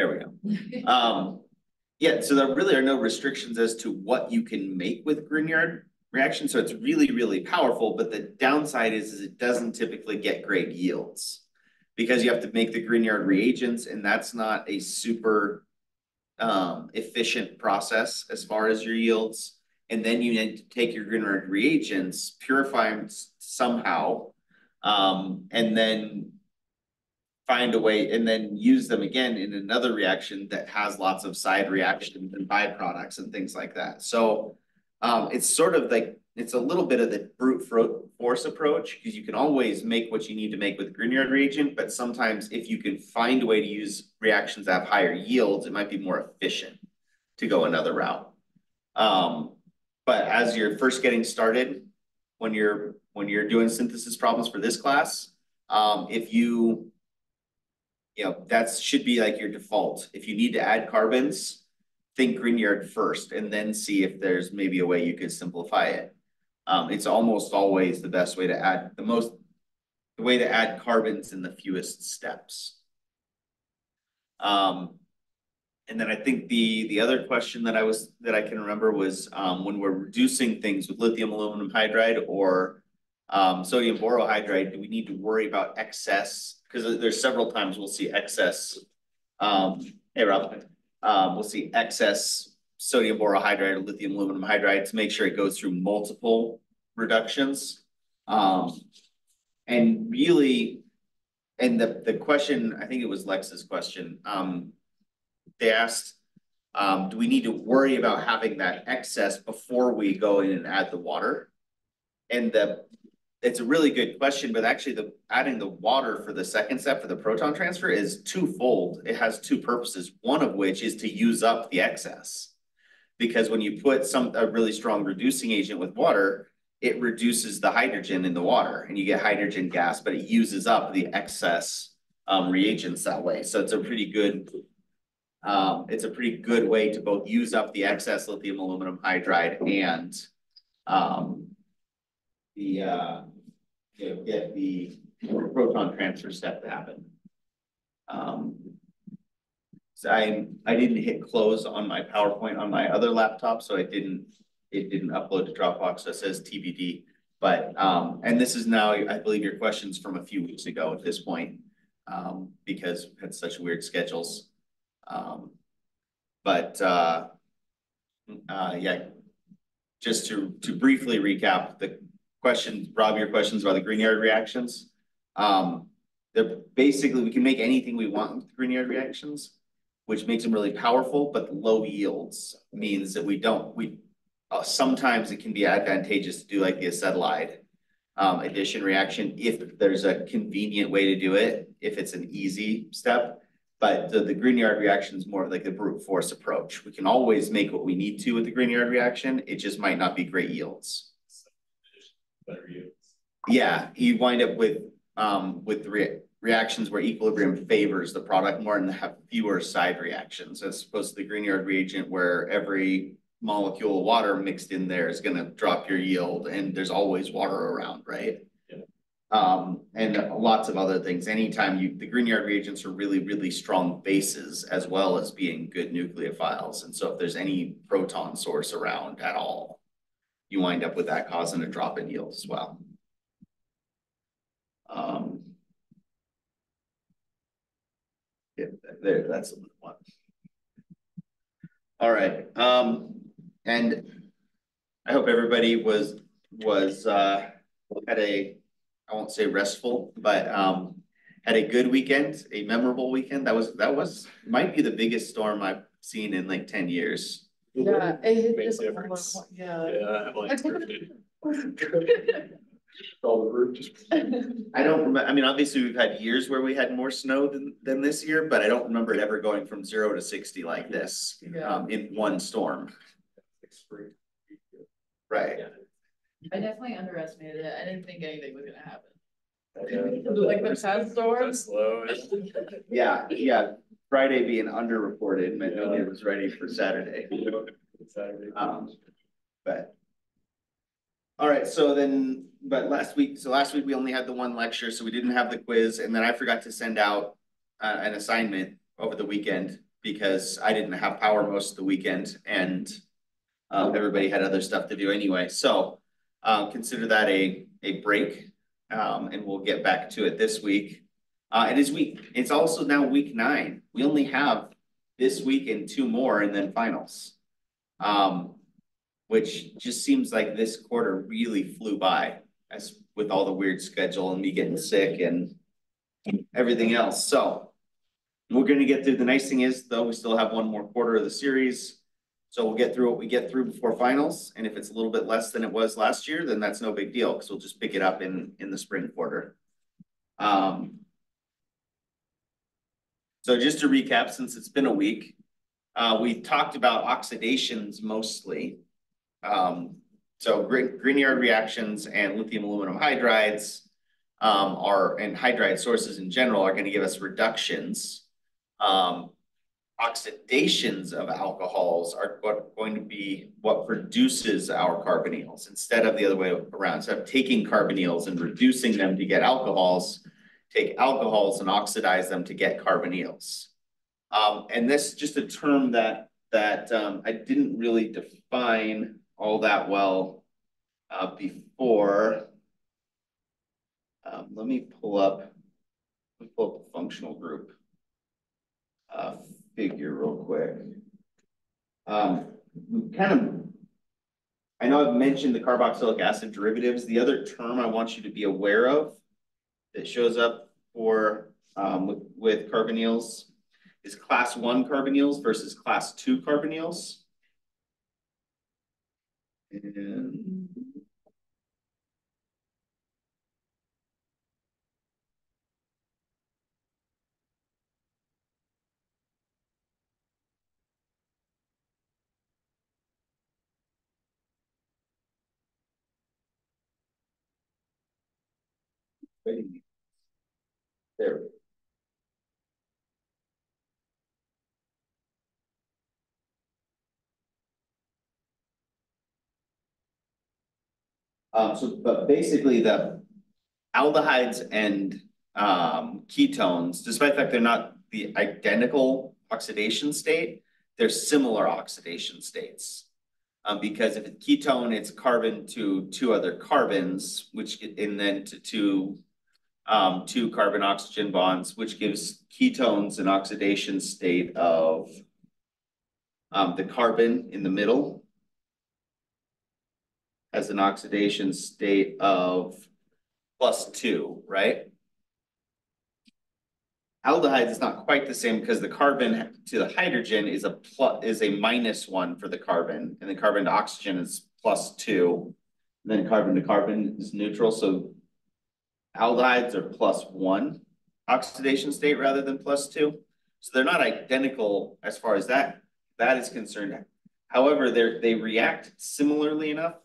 There we go. Um, yeah, so there really are no restrictions as to what you can make with Grignard reaction, so it's really, really powerful, but the downside is, is it doesn't typically get great yields. Because you have to make the Grignard reagents, and that's not a super um efficient process as far as your yields. And then you need to take your Grignard reagents, purify them somehow, um, and then find a way and then use them again in another reaction that has lots of side reactions and byproducts and things like that. So um, it's sort of like, it's a little bit of the brute force approach, because you can always make what you need to make with Grignard reagent, but sometimes if you can find a way to use reactions that have higher yields, it might be more efficient to go another route. Um, but as you're first getting started, when you're, when you're doing synthesis problems for this class, um, if you you know, that's should be like your default. If you need to add carbons, think Grignard first and then see if there's maybe a way you could simplify it. Um, it's almost always the best way to add the most, the way to add carbons in the fewest steps. Um, and then I think the, the other question that I was, that I can remember was, um, when we're reducing things with lithium aluminum hydride or um, sodium borohydride, do we need to worry about excess? Because there's several times we'll see excess. Um, hey Rob, um, we'll see excess sodium borohydride or lithium aluminum hydride to make sure it goes through multiple reductions. Um, and really, and the, the question, I think it was Lex's question, um, they asked, um, do we need to worry about having that excess before we go in and add the water? And the, it's a really good question, but actually the, adding the water for the second step for the proton transfer is twofold. It has two purposes, one of which is to use up the excess. Because when you put some, a really strong reducing agent with water, it reduces the hydrogen in the water and you get hydrogen gas, but it uses up the excess um, reagents that way. So it's a pretty good, um, it's a pretty good way to both use up the excess lithium aluminum hydride and um, the, uh, you know, get the proton transfer step to happen. Um, so I, I didn't hit close on my PowerPoint on my other laptop, so I didn't, it didn't upload to Dropbox, so it says TBD. But, um, and this is now, I believe your questions from a few weeks ago at this point, um, because we had such weird schedules. Um, but, uh, uh, yeah, just to, to briefly recap the questions, Rob, your questions about the Grignard reactions. Um, they're basically, we can make anything we want with Grignard reactions, which makes them really powerful, but low yields means that we don't, we, uh, sometimes it can be advantageous to do like the acetylide um, addition reaction if there's a convenient way to do it, if it's an easy step. But the, the Grignard reaction is more like the brute force approach. We can always make what we need to with the Grignard reaction. It just might not be great yields. Better yields. Yeah, you wind up with, um, with re- reactions where equilibrium favors the product more and have fewer side reactions as opposed to the Grignard reagent where every molecule of water mixed in there is gonna drop your yield and there's always water around, right? Yeah. Um, and lots of other things. Anytime you, the Grignard reagents are really, really strong bases as well as being good nucleophiles. And so if there's any proton source around at all, you wind up with that causing a drop in yield as well. Um. Yeah, there, that's the one. All right, um, and I hope everybody was, was, uh, had a, I won't say restful, but, um, had a good weekend, a memorable weekend. That was, that was, might be the biggest storm I've seen in like ten years. Yeah, it hit Makes just. a at one difference. point, Yeah. Yeah, I'm like. I took perfect. All the roof just. I don't remember, I mean, obviously, we've had years where we had more snow than, than this year, but I don't remember it ever going from zero to sixty like this, Yeah. um, in one storm. Right. I definitely underestimated it. I didn't think anything was gonna happen. Yeah. Like the past storms. Slow. Yeah, yeah, Friday being underreported meant nobody was ready for Saturday, Saturday. um, but. All right, so then, but last week, so last week we only had the one lecture, so we didn't have the quiz, and then I forgot to send out uh, an assignment over the weekend. because I didn't have power most of the weekend and um, everybody had other stuff to do anyway, so uh, consider that a, a break. Um, and we'll get back to it this week. Uh, it is week, it's also now week nine. We only have this week and two more and then finals. Um, which just seems like this quarter really flew by as with all the weird schedule and me getting sick and everything else, so. We're gonna get through, the nice thing is though, we still have one more quarter of the series. So we'll get through what we get through before finals, and if it's a little bit less than it was last year, then that's no big deal, cause we'll just pick it up in, in the spring quarter. Um. So just to recap, since it's been a week, uh, we talked about oxidations mostly. Um, so Grignard reactions and lithium aluminum hydrides. Um, are, and hydride sources in general are gonna give us reductions. Um, oxidations of alcohols are what going to be what produces our carbonyls instead of the other way around. Of taking carbonyls and reducing them to get alcohols, take alcohols and oxidize them to get carbonyls. Um, and this is just a term that that um, I didn't really define all that well uh, before. Um, let me pull up, pull up the functional group uh, figure real quick. Um, kind of, I know I've mentioned the carboxylic acid derivatives. The other term I want you to be aware of that shows up for, um, with, with carbonyls is class one carbonyls versus class two carbonyls. And Waiting. There. Um, so, but basically the aldehydes and um ketones, despite the fact they're not the identical oxidation state, they're similar oxidation states. Um, because if it's ketone, it's carbon to two other carbons, which, and then to two um, two carbon oxygen bonds, which gives ketones an oxidation state of um, the carbon in the middle has an oxidation state of plus two, right? Aldehyde is not quite the same because the carbon to the hydrogen is a plus, is a minus one for the carbon, and the carbon to oxygen is plus two. Then carbon to carbon is neutral, so aldehydes are plus one oxidation state rather than plus two. So they're not identical as far as that, that is concerned. However, they react similarly enough.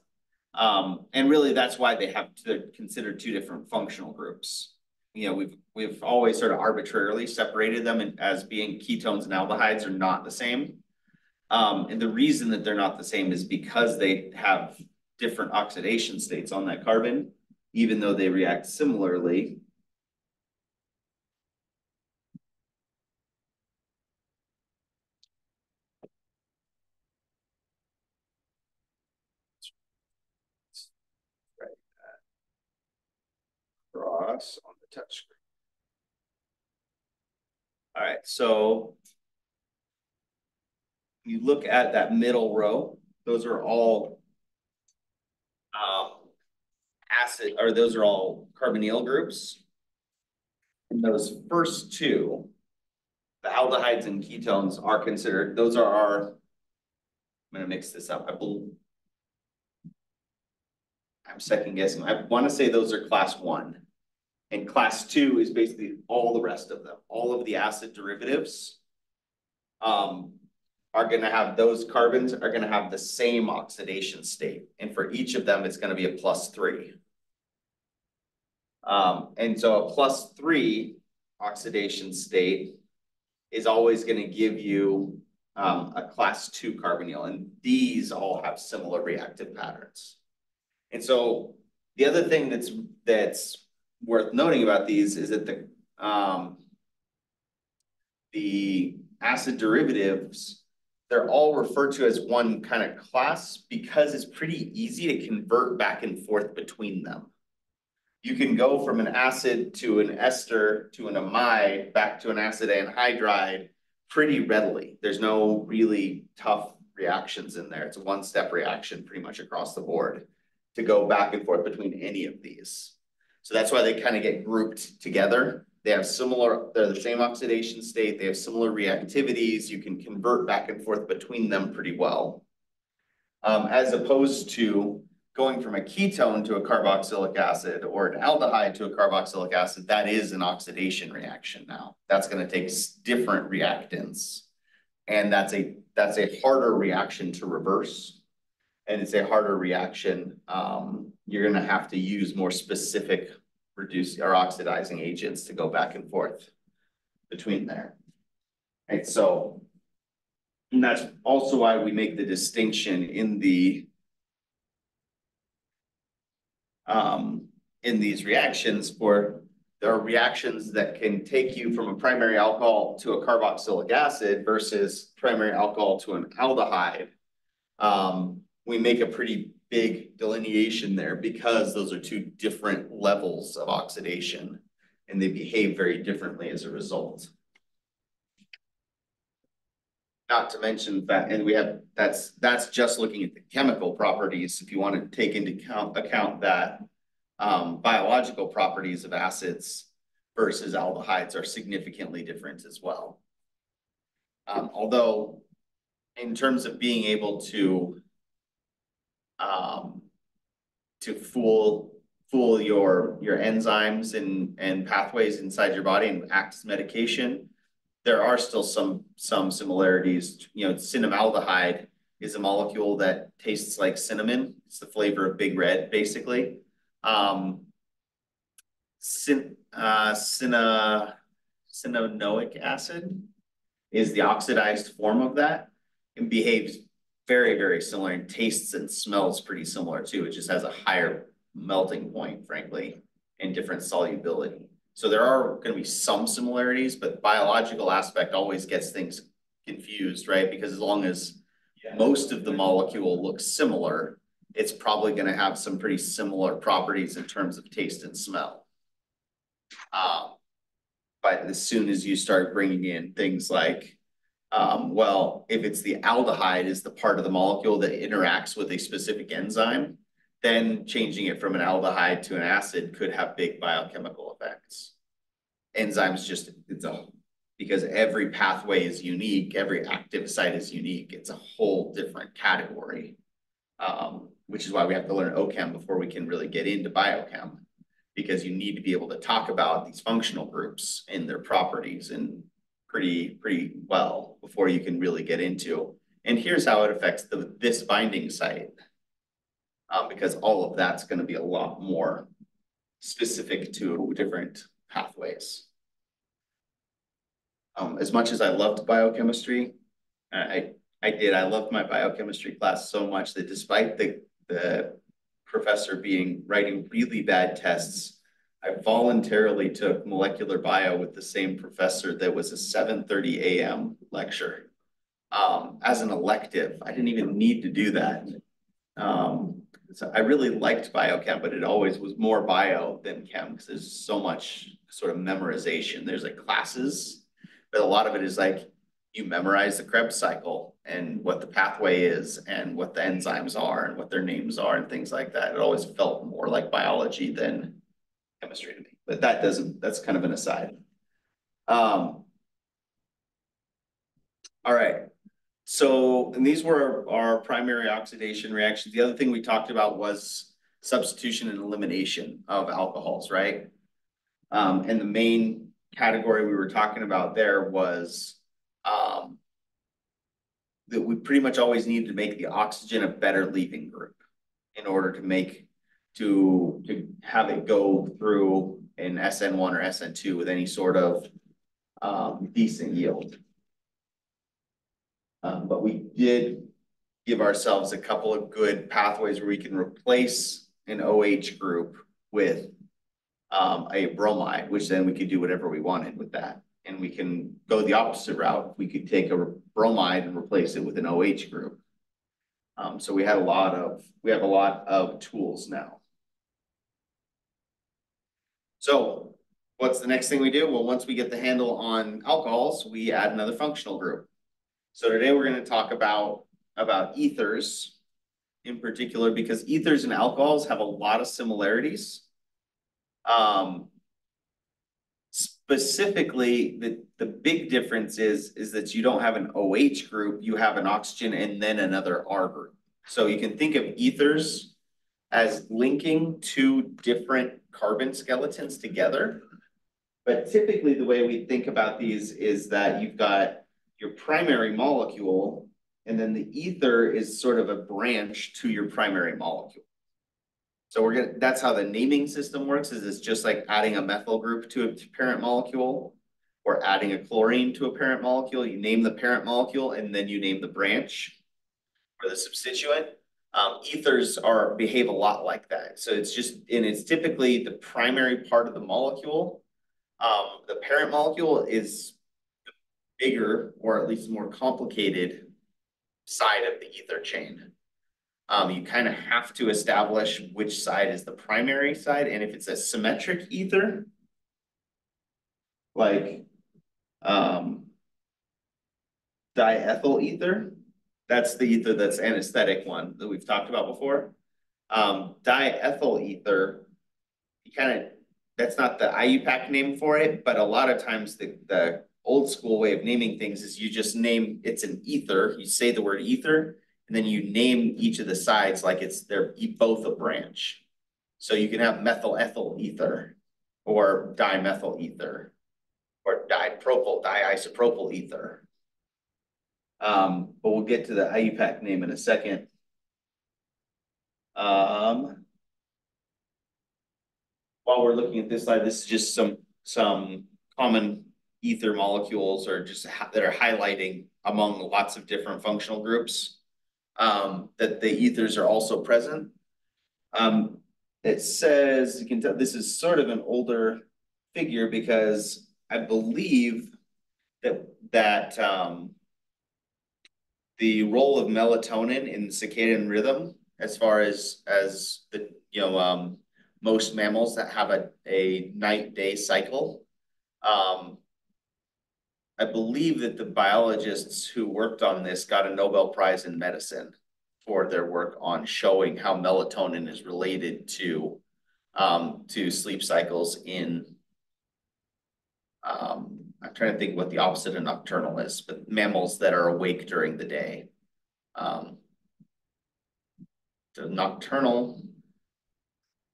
Um, and really that's why they have to consider two different functional groups. You know, we've, we've always sort of arbitrarily separated them in- as being ketones and aldehydes are not the same. Um, and the reason that they're not the same is because they have different oxidation states on that carbon even though they react similarly. Right. Cross on the touch screen. All right, so you look at that middle row, those are all um, acid, or those are all carbonyl groups. And those first two, the aldehydes and ketones are considered, those are our, I'm gonna mix this up, I believe. I'm second guessing, I wanna say those are class one. And class two is basically all the rest of them, all of the acid derivatives. Um, are gonna have, those carbons are gonna have the same oxidation state, and for each of them, it's gonna be a plus three. Um, and so a plus three oxidation state is always gonna give you um, a class two carbonyl, and these all have similar reactive patterns. And so the other thing that's, that's worth noting about these is that the, um, the acid derivatives, they're all referred to as one kind of class because it's pretty easy to convert back and forth between them. You can go from an acid to an ester to an amide, back to an acid anhydride pretty readily. There's no really tough reactions in there. It's a one-step reaction pretty much across the board to go back and forth between any of these. So that's why they kind of get grouped together. They have similar, they're the same oxidation state, they have similar reactivities, you can convert back and forth between them pretty well. Um, as opposed to going from a ketone to a carboxylic acid or an aldehyde to a carboxylic acid, that is an oxidation reaction now. That's gonna take different reactants. And that's a, that's a harder reaction to reverse. And it's a harder reaction, um, you're gonna have to use more specific reduce or oxidizing agents to go back and forth between there. Right, so. And that's also why we make the distinction in the. Um, in these reactions for, there are reactions that can take you from a primary alcohol to a carboxylic acid versus primary alcohol to an aldehyde. Um, we make a pretty big delineation there because those are two different levels of oxidation. And they behave very differently as a result. Not to mention that, and we have, that's, that's just looking at the chemical properties, if you want to take into account, account that. Um, biological properties of acids versus aldehydes are significantly different as well. Um, although, in terms of being able to um, to fool, fool your, your enzymes and, and pathways inside your body and act as medication. There are still some, some similarities, you know, cinnamaldehyde is a molecule that tastes like cinnamon. It's the flavor of Big Red, basically. Um, uh, cinna, cinnamonic acid is the oxidized form of that and behaves very, very similar and tastes and smells pretty similar too. It just has a higher melting point, frankly, and different solubility. So there are gonna be some similarities, but biological aspect always gets things confused, right? Because as long as most of the molecule looks similar, it's probably gonna have some pretty similar properties in terms of taste and smell. Um, but as soon as you start bringing in things like um, well, if it's the aldehyde is the part of the molecule that interacts with a specific enzyme, then changing it from an aldehyde to an acid could have big biochemical effects. Enzymes just, it's a, because every pathway is unique, every active site is unique, it's a whole different category. Um, which is why we have to learn OChem before we can really get into biochem. Because you need to be able to talk about these functional groups and their properties and pretty, pretty well before you can really get into. And here's how it affects the, this binding site. Um, because all of that's gonna be a lot more specific to different pathways. Um, as much as I loved biochemistry, I, I, did, I loved my biochemistry class so much that despite the, the professor being, writing really bad tests, I voluntarily took molecular bio with the same professor that was a seven thirty AM lecture. Um, as an elective, I didn't even need to do that. Um, so I really liked biochem, but it always was more bio than chem, because there's so much sort of memorization. There's like classes. But a lot of it is like, you memorize the Krebs cycle and what the pathway is and what the enzymes are and what their names are and things like that. It always felt more like biology than chemistry to me, but that doesn't, that's kind of an aside. Um. All right, so, and these were our primary oxidation reactions. The other thing we talked about was substitution and elimination of alcohols, right? Um, and the main category we were talking about there was, um, that we pretty much always needed to make the oxygen a better leaving group in order to make to, to have it go through an SN one or SN two with any sort of um, decent yield. Um, but we did give ourselves a couple of good pathways where we can replace an OH group with um, a bromide, which then we could do whatever we wanted with that. And we can go the opposite route. We could take a bromide and replace it with an OH group. Um, so we had a lot of, we have a lot of tools now. So what's the next thing we do? Well, once we get the handle on alcohols, we add another functional group. So today we're gonna talk about, about ethers in particular, because ethers and alcohols have a lot of similarities. Um, specifically, the, the big difference is, is that you don't have an OH group, you have an oxygen and then another R group. So you can think of ethers as linking two different carbon skeletons together. But typically, the way we think about these is that you've got your primary molecule, and then the ether is sort of a branch to your primary molecule. So we're gonna, that's how the naming system works, is it's just like adding a methyl group to a parent molecule. Or adding a chlorine to a parent molecule, you name the parent molecule and then you name the branch. Or the substituent, um, ethers are, behave a lot like that, so it's just, and it's typically the primary part of the molecule. Um, the parent molecule is bigger, or at least more complicated side of the ether chain. Um, you kind of have to establish which side is the primary side, and if it's a symmetric ether. Like, um. Diethyl ether, that's the ether that's anesthetic one that we've talked about before. Um, diethyl ether, you kind of, that's not the IUPAC name for it, but a lot of times the, the old school way of naming things is you just name, it's an ether, you say the word ether, and then you name each of the sides like it's, they're both a branch. So you can have methyl ethyl ether, or dimethyl ether, or dipropyl, diisopropyl ether. Um, but we'll get to the IUPAC name in a second. Um. While we're looking at this slide, this is just some, some common ether molecules are just that are highlighting among lots of different functional groups. Um, that the ethers are also present. Um, it says, you can tell, this is sort of an older figure because I believe that, that, um, the role of melatonin in circadian rhythm as far as, as the, you know, um, most mammals that have a, a night-day cycle. Um, I believe that the biologists who worked on this got a Nobel Prize in medicine for their work on showing how melatonin is related to, um, to sleep cycles in um, I'm trying to think what the opposite of nocturnal is, but mammals that are awake during the day. Um. The nocturnal.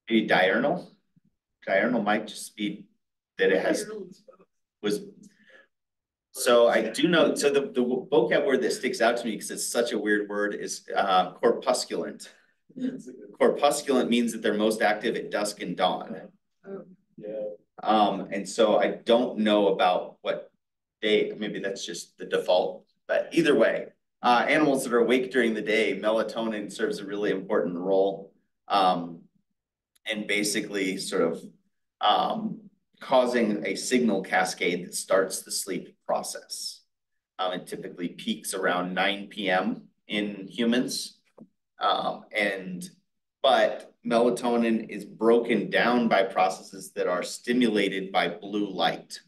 Maybe diurnal. Diurnal might just be that it has, was. So I do know, so the, the vocab word that sticks out to me, because it's such a weird word, is uh corpusculant. Corpusculant means that they're most active at dusk and dawn. Yeah. Um, and so I don't know about what day, maybe that's just the default, but either way. Uh, animals that are awake during the day, melatonin serves a really important role. Um, and basically sort of, um, causing a signal cascade that starts the sleep process. Um, it typically peaks around nine PM in humans. Um, and, but melatonin is broken down by processes that are stimulated by blue light.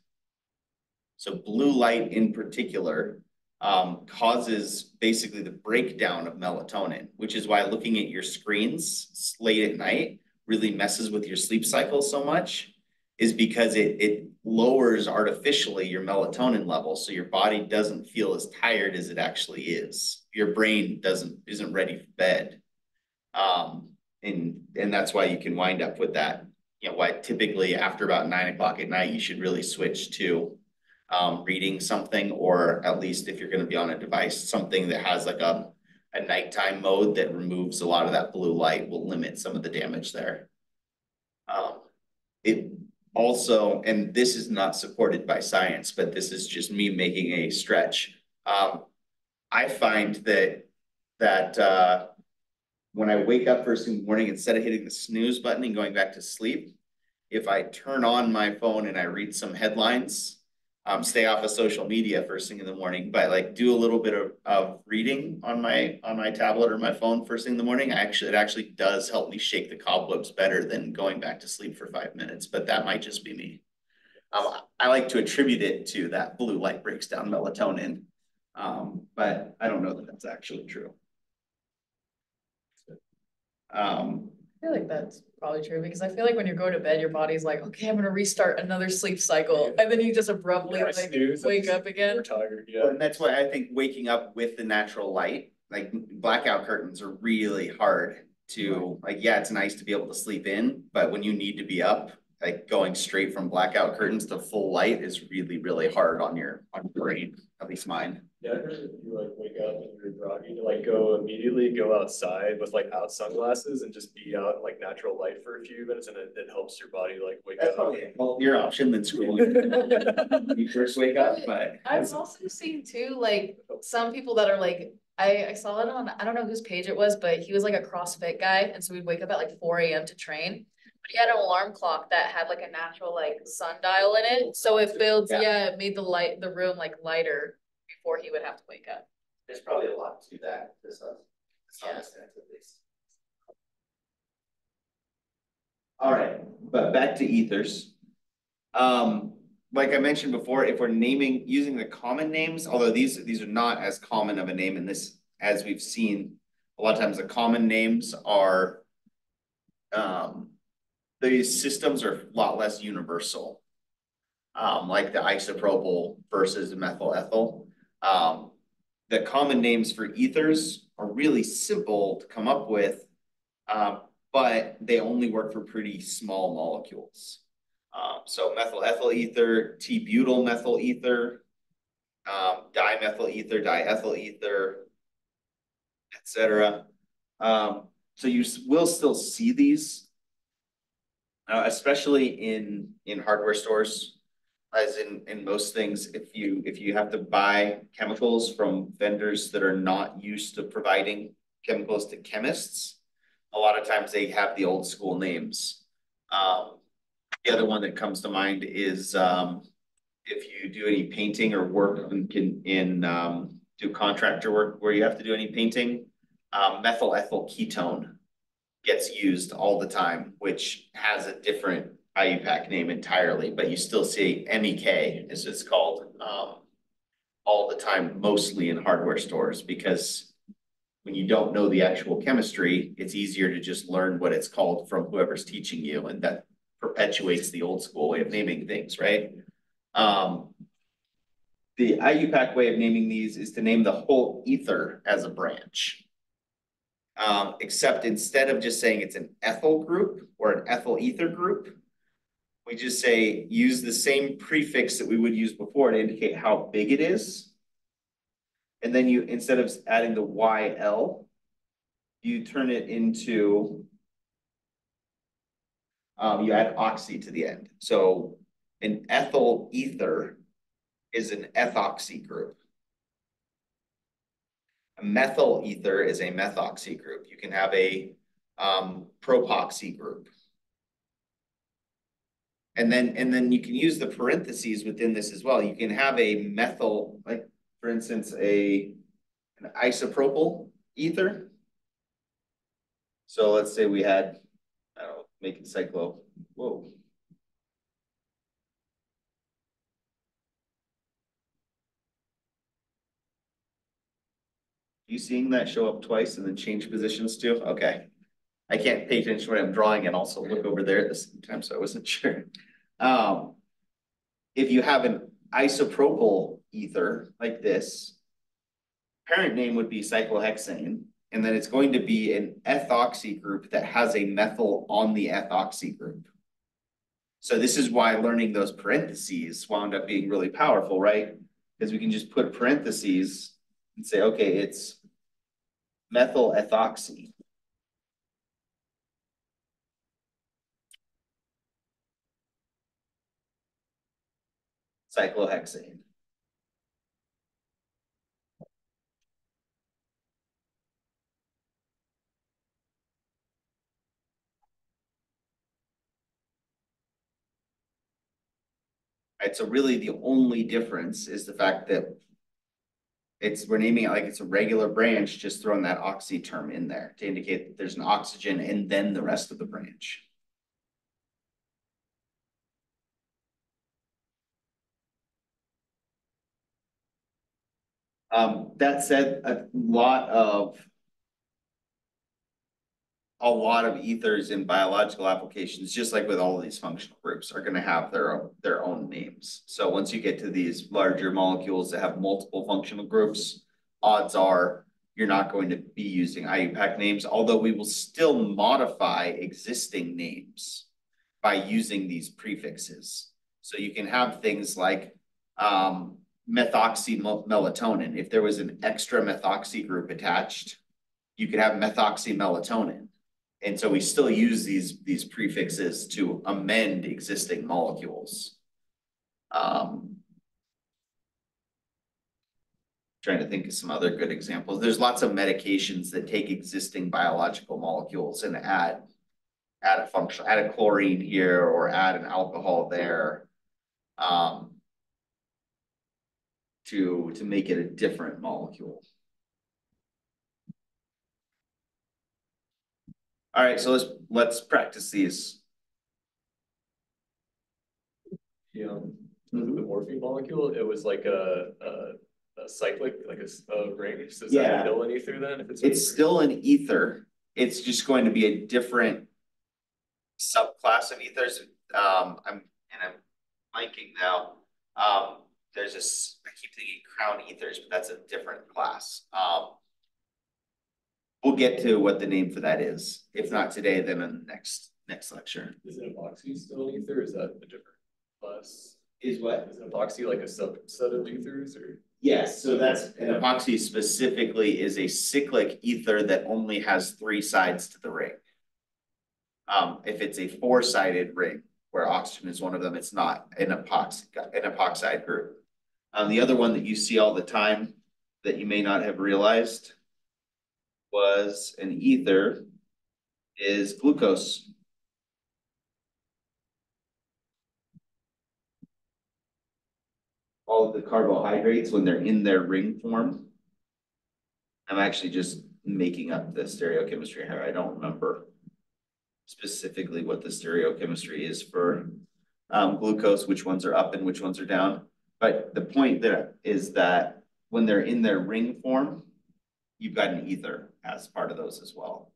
So blue light in particular um, causes basically the breakdown of melatonin, which is why looking at your screens late at night really messes with your sleep cycle so much is because it, it lowers artificially your melatonin level. So your body doesn't feel as tired as it actually is. Your brain doesn't, isn't ready for bed. Um, and, and that's why you can wind up with that. You know, why typically after about nine o'clock at night, you should really switch to um, reading something, or at least if you're gonna be on a device, something that has like a, a nighttime mode that removes a lot of that blue light will limit some of the damage there. Um, it also, and this is not supported by science, but this is just me making a stretch. Um, I find that, that, uh, when I wake up first in the morning, instead of hitting the snooze button and going back to sleep, if I turn on my phone and I read some headlines, Um, stay off of social media first thing in the morning, but like do a little bit of, of reading on my, on my tablet or my phone first thing in the morning. I actually, it actually does help me shake the cobwebs better than going back to sleep for five minutes, but that might just be me. Um, I like to attribute it to that blue light breaks down melatonin. Um, but I don't know that that's actually true. Um, feel like that's probably true, because I feel like when you're going to bed, your body's like, okay, I'm gonna restart another sleep cycle, and then you just abruptly Yeah, like snooze, wake up again. We're tired, Well. And that's why I think waking up with the natural light, like blackout curtains are really hard to, like, yeah, it's nice to be able to sleep in, but when you need to be up, like going straight from blackout curtains to full light is really, really hard on your, on your brain, at least mine. Yeah, I heard if you like wake up and you're groggy, to like go immediately go outside with like out sunglasses and just be out in like natural light for a few minutes and it, it helps your body like wake That's up. probably a healthier option than scrolling you first wake up, but. I've also seen too, like, some people that are like, I, I saw it on, I don't know whose page it was, but he was like a CrossFit guy, and so we'd wake up at like four AM to train. But he had an alarm clock that had like a natural like sundial in it, so it builds, Yeah. yeah, it made the light, the room like lighter before he would have to wake up. There's probably a lot to that, This some Yeah. least. Alright, but back to ethers. Um, like I mentioned before, if we're naming, using the common names, although these, these are not as common of a name in this, as we've seen. A lot of times the common names are. Um, these systems are a lot less universal. Um, like the isopropyl versus the methyl ethyl. Um, the common names for ethers are really simple to come up with. Uh, but they only work for pretty small molecules. Um, so methyl ethyl ether, T-butyl methyl ether, um, dimethyl ether, diethyl ether, etc. Um, so you will still see these. Uh, especially in, in hardware stores. As in, in most things, if you, if you have to buy chemicals from vendors that are not used to providing chemicals to chemists. A lot of times they have the old school names. Um, the other one that comes to mind is, um, if you do any painting or work in, can, in, um, do contractor work where you have to do any painting. Um, methyl ethyl ketone gets used all the time, which has a different IUPAC name entirely, but you still see MEK as it's called, um, all the time, mostly in hardware stores, because when you don't know the actual chemistry, it's easier to just learn what it's called from whoever's teaching you, and that perpetuates the old school way of naming things, right? Um, the IUPAC way of naming these is to name the whole ether as a branch. Um, except instead of just saying it's an ethyl group or an ethyl ether group, we just say, use the same prefix that we would use before to indicate how big it is. And then you, instead of adding the YL, you turn it into um, you add oxy to the end. So an ethyl ether is an ethoxy group. Methyl ether is a methoxy group. You can have a um, propoxy group. And then, and then you can use the parentheses within this as well. You can have a methyl, like, for instance, a an isopropyl ether. So let's say we had, I don't know, make it cyclo, whoa. You seeing that show up twice and then change positions too? Okay. I can't pay attention when I'm drawing and also look over there at the same time, so I wasn't sure. Um, if you have an isopropyl ether like this, parent name would be cyclohexane, and then it's going to be an ethoxy group that has a methyl on the ethoxy group. So this is why learning those parentheses wound up being really powerful, right? Because we can just put parentheses and say, okay, it's methyl ethoxy. Cyclohexane. Right, so really the only difference is the fact that it's, we're naming it like it's a regular branch, just throwing that oxy term in there to indicate that there's an oxygen and then the rest of the branch. Um, that said, a lot of a lot of ethers in biological applications, just like with all these functional groups, are gonna have their own, their own names. So once you get to these larger molecules that have multiple functional groups, odds are you're not going to be using IUPAC names, although we will still modify existing names by using these prefixes. So you can have things like um methoxy melatonin. If there was an extra methoxy group attached, you could have methoxy melatonin. And so we still use these, these prefixes to amend existing molecules. Um. Trying to think of some other good examples. There's lots of medications that take existing biological molecules and add. Add a function, add a chlorine here or add an alcohol there. Um. To, to make it a different molecule. All right, so let's, let's practice these. The, um, the morphine molecule, it was like a, a, a cyclic, like a ring, does that Yeah. still an ether then? If it's. It's still an ether. It's just going to be a different subclass of ethers. Um, I'm, and I'm blanking now. Um, there's this, I keep thinking crown ethers, but that's a different class. Um. We'll get to what the name for that is. If not today, then in the next, next lecture. Is it epoxy still an ether? Is that a different class? Is what? Is an epoxy like a subset of ethers or? Yes, so that's, an epoxy specifically is a cyclic ether that only has three sides to the ring. Um, if it's a four-sided ring, where oxygen is one of them, it's not an epoxy, an epoxide group. Um, the other one that you see all the time that you may not have realized was an ether is glucose. all of the carbohydrates when they're in their ring form. I'm actually just making up the stereochemistry here. I don't remember specifically what the stereochemistry is for um, glucose, which ones are up and which ones are down. But the point there is that when they're in their ring form, you've got an ether as part of those as well.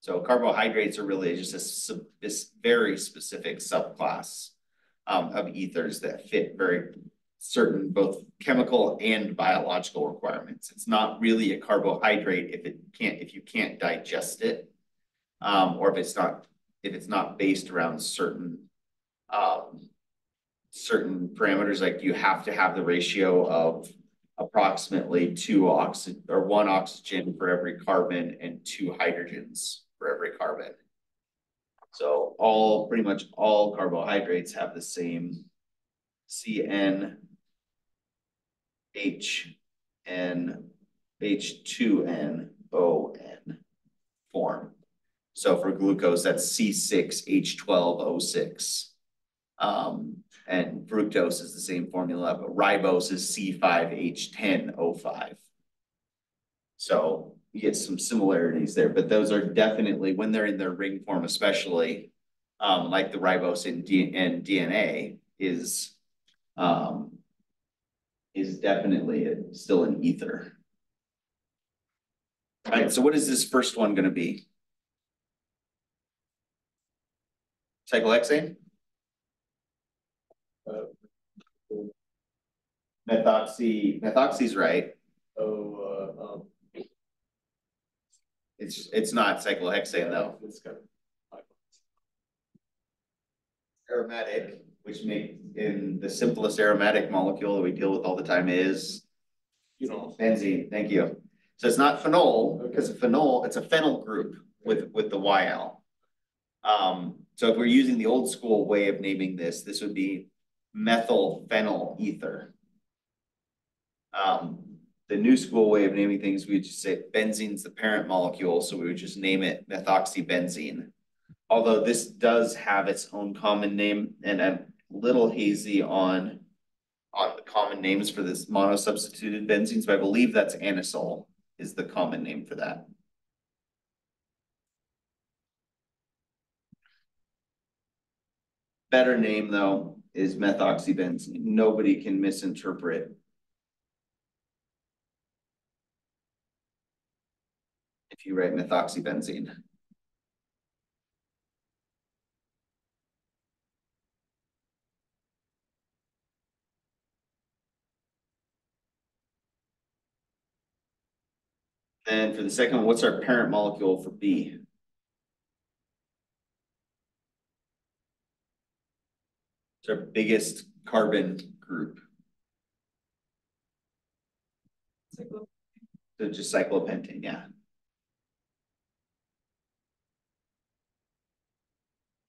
So carbohydrates are really just a sub, this very specific subclass um, of ethers that fit very certain both chemical and biological requirements. It's not really a carbohydrate if it can't, if you can't digest it. Um, or if it's not, if it's not based around certain, um, certain parameters, like you have to have the ratio of approximately two oxygen or one oxygen for every carbon and two hydrogens for every carbon. So all, pretty much all carbohydrates have the same CN H N H two N O N form. So for glucose, that's C six H twelve O six. Um, and fructose is the same formula, but ribose is C five H ten O five. So you get some similarities there, but those are definitely, when they're in their ring form especially, um, like the ribose in D and DNA is, um, is definitely a- still an ether. Alright, so what is this first one gonna be? Cyclohexane? Uh, Methoxy, methoxy's right, Oh, uh, um. it's, it's not cyclohexane though. It's kind of. Aromatic, which make, in the simplest aromatic molecule that we deal with all the time is You know, benzene, thank you. So it's not phenol, because phenol, it's a phenyl group with, with the YL. Um, so if we're using the old school way of naming this, this would be methyl phenyl ether. Um, the new school way of naming things, we would just say benzene's the parent molecule, so we would just name it methoxybenzene. Although this does have its own common name, and I'm a little hazy on on the common names for this monosubstituted benzene, but I believe that's anisole is the common name for that. Better name though is methoxybenzene. Nobody can misinterpret. If you write methoxybenzene. And for the second, one, what's our parent molecule for B? It's our biggest carbon group. So just cyclopentane, yeah.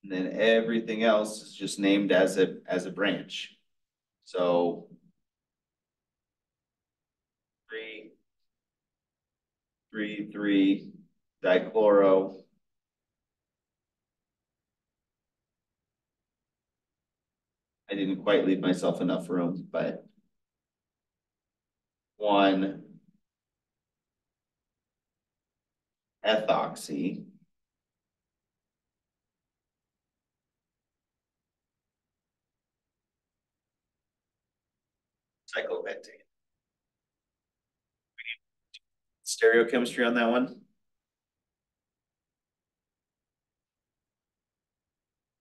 And then everything else is just named as a, as a branch. So. Three. Three, three, dichloro. I didn't quite leave myself enough room, but. One. Ethoxy. Cyclopentane. Stereochemistry on that one?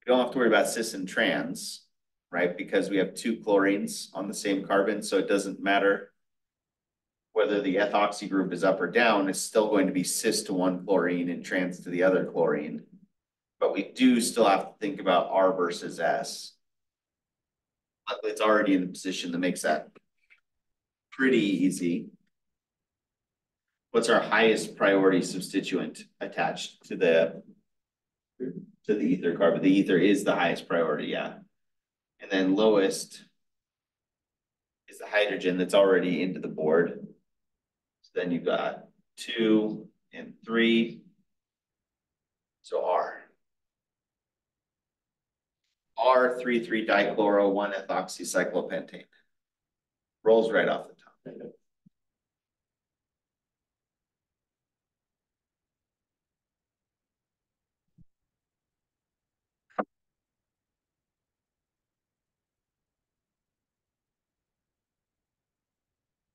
We don't have to worry about cis and trans, right? Because we have two chlorines on the same carbon, so it doesn't matter. Whether the ethoxy group is up or down, it's still going to be cis to one chlorine and trans to the other chlorine. But we do still have to think about R versus S. It's already in the position that makes that pretty easy. What's our highest priority substituent attached to the to the ether carbon? The ether is the highest priority, yeah. And then lowest is the hydrogen that's already into the board. So then you've got two and three. So R. R three three dichloro one ethoxy ethoxycyclopentane. Rolls right off the top.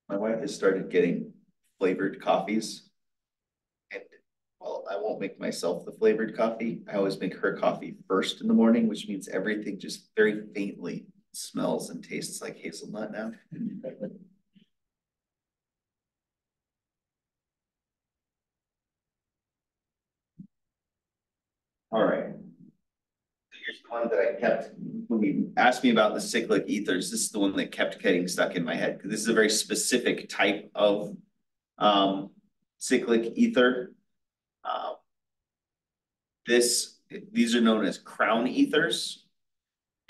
My wife has started getting flavored coffees. And well, I won't make myself the flavored coffee. I always make her coffee first in the morning, which means everything just very faintly smells and tastes like hazelnut now. All right. Here's the one that I kept, when you asked me about the cyclic ethers, this is the one that kept getting stuck in my head, because this is a very specific type of um cyclic ether. Um, This, these are known as crown ethers.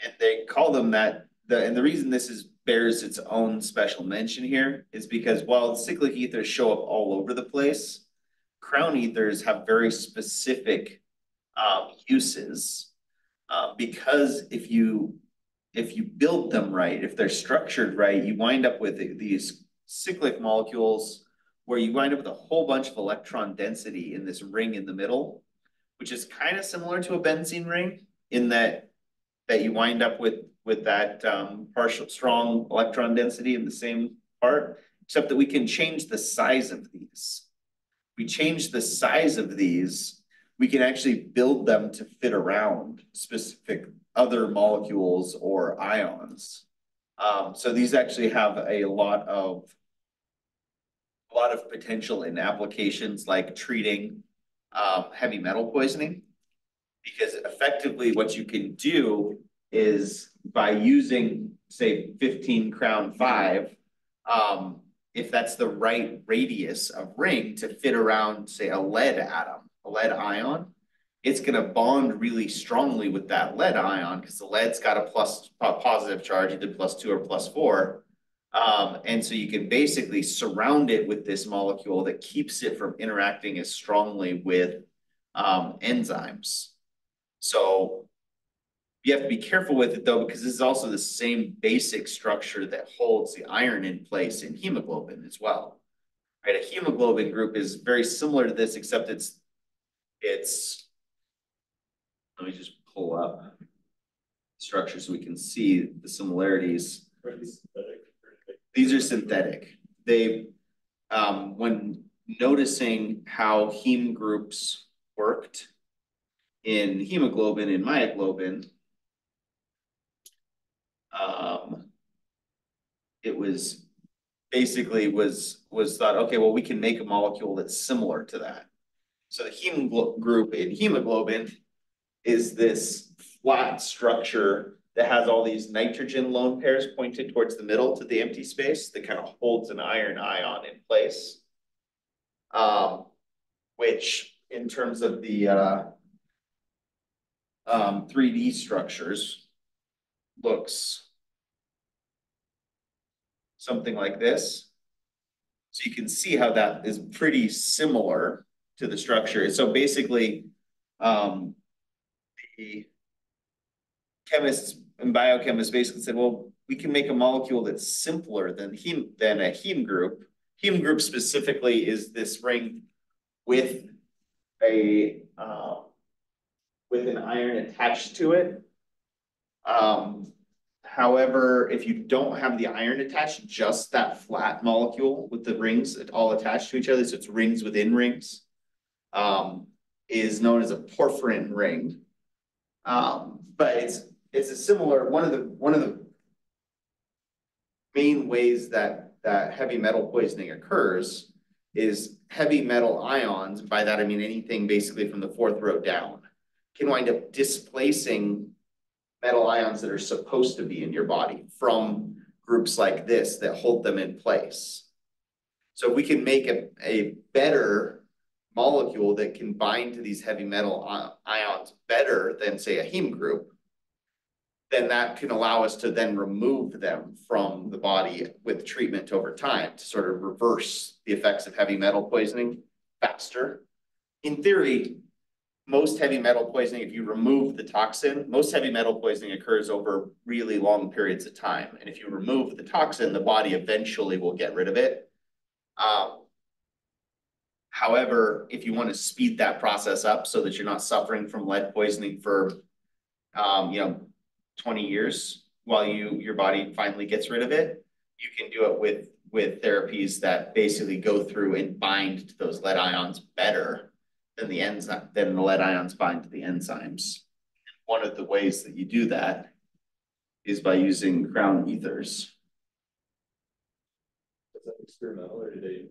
And they call them that, the, and the reason this is bears its own special mention here is because while cyclic ethers show up all over the place, crown ethers have very specific um uses. Uh, because if you, if you build them right, if they're structured right, you wind up with these cyclic molecules where you wind up with a whole bunch of electron density in this ring in the middle, which is kind of similar to a benzene ring in that that you wind up with with that um, partial strong electron density in the same part, except that we can change the size of these. We change the size of these, we can actually build them to fit around specific other molecules or ions. Um, so these actually have a lot of a lot of potential in applications like treating um, heavy metal poisoning. Because effectively what you can do is by using, say, fifteen crown five, um, if that's the right radius of ring to fit around, say, a lead atom, lead ion, it's gonna bond really strongly with that lead ion, because the lead's got a plus, a positive charge, either plus two or plus four. Um, and so you can basically surround it with this molecule that keeps it from interacting as strongly with um, enzymes. So You have to be careful with it though, because this is also the same basic structure that holds the iron in place in hemoglobin as well. Right, a hemoglobin group is very similar to this, except it's, it's. Let me just pull up. Structure so we can see the similarities. These are synthetic. They, um, when noticing how heme groups worked in hemoglobin and myoglobin, um, it was basically was, was thought, okay, well, we can make a molecule that's similar to that. So the heme glo- group in hemoglobin is this flat structure that has all these nitrogen lone pairs pointed towards the middle to the empty space that kind of holds an iron ion in place. Um, which in terms of the uh um, three D structures looks something like this. So you can see how that is pretty similar to the structure. So basically, um, the chemists and biochemists basically said, well, we can make a molecule that's simpler than heme, than a heme group. Heme group specifically is this ring with a, uh, with an iron attached to it. Um, however, if you don't have the iron attached, just that flat molecule with the rings all attached to each other, so it's rings within rings, um, is known as a porphyrin ring. Um, but it's, it's a similar, one of the, one of the main ways that, that heavy metal poisoning occurs is heavy metal ions, by that I mean anything basically from the fourth row down, can wind up displacing metal ions that are supposed to be in your body from groups like this that hold them in place. So we can make a, a better molecule that can bind to these heavy metal ions better than say a heme group, then that can allow us to then remove them from the body with treatment over time to sort of reverse the effects of heavy metal poisoning faster. In theory, most heavy metal poisoning, if you remove the toxin, most heavy metal poisoning occurs over really long periods of time. And if you remove the toxin, the body eventually will get rid of it. Um, However, if you want to speed that process up so that you're not suffering from lead poisoning for, um, you know, twenty years while you, your body finally gets rid of it, you can do it with, with therapies that basically go through and bind to those lead ions better than the enzyme, than the lead ions bind to the enzymes. One of the ways that you do that is by using crown ethers. Is that experimental or did they?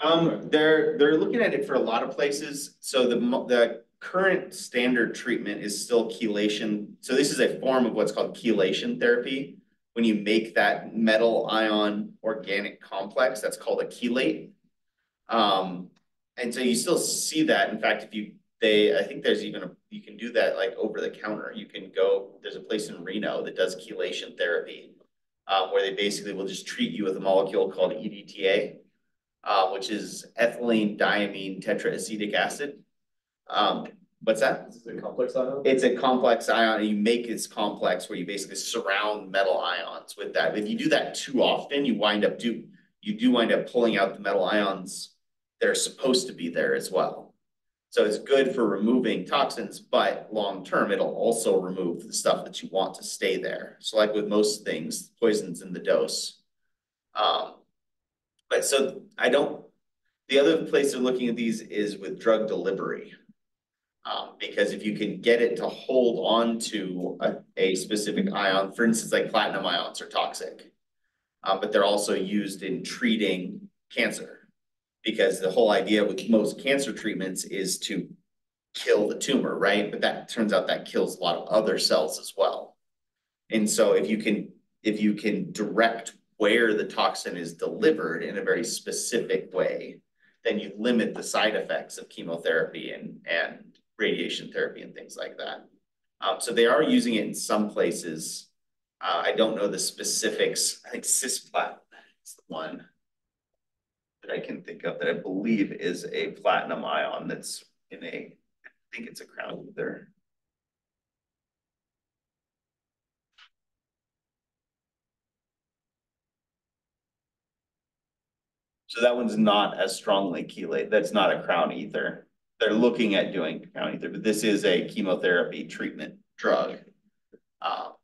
Um, they're, they're looking at it for a lot of places, so the, the current standard treatment is still chelation. So this is a form of what's called chelation therapy. When you make that metal ion organic complex, that's called a chelate. Um, and so you still see that, in fact, if you, they, I think there's even a, you can do that like over the counter, you can go, there's a place in Reno that does chelation therapy. Um, where they basically will just treat you with a molecule called EDTA uh, which is ethylene diamine tetraacetic acid. Um, what's that? Is a complex ion? It's a complex ion, you make this complex where you basically surround metal ions with that. If you do that too often, you wind up do, you do wind up pulling out the metal ions that are supposed to be there as well. So it's good for removing toxins, but long-term, it'll also remove the stuff that you want to stay there. So like with most things, poisons in the dose. Um, but so I don't, the other place they're looking at these is with drug delivery. Um, because if you can get it to hold on to a, a specific ion, for instance, like platinum ions are toxic. Um, but they're also used in treating cancer. Because the whole idea with most cancer treatments is to kill the tumor, right? But that turns out that kills a lot of other cells as well. And so if you can, if you can direct where the toxin is delivered in a very specific way, then you limit the side effects of chemotherapy and, and radiation therapy and things like that. Um, so they are using it in some places. Uh, I don't know the specifics. I think cisplatin is the one that I can think of that I believe is a platinum ion that's in a, I think it's a crown ether. So that one's not as strongly chelated, that's not a crown ether. They're looking at doing crown ether, but this is a chemotherapy treatment drug. Um,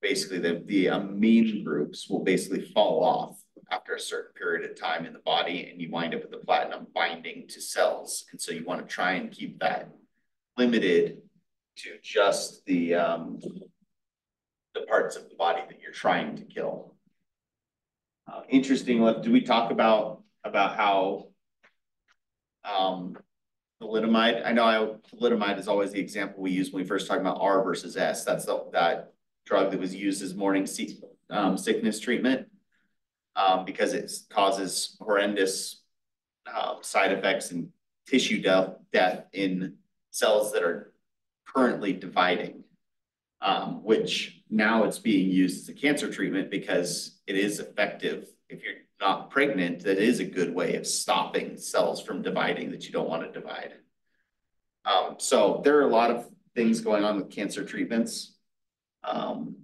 Basically, the, the amine groups will basically fall off after a certain period of time in the body and you wind up with the platinum binding to cells. And so you want to try and keep that limited to just the, um, the parts of the body that you're trying to kill. Uh, interesting, do we talk about, about how um, thalidomide, I know I, thalidomide is always the example we use when we first talk about R versus S, that's the, that drug that was used as morning um, sickness treatment. Um, because it causes horrendous, uh, side effects and tissue death, death in cells that are currently dividing. Um, which now it's being used as a cancer treatment because it is effective. If you're not pregnant, that is a good way of stopping cells from dividing that you don't want to divide. Um, so there are a lot of things going on with cancer treatments. Um,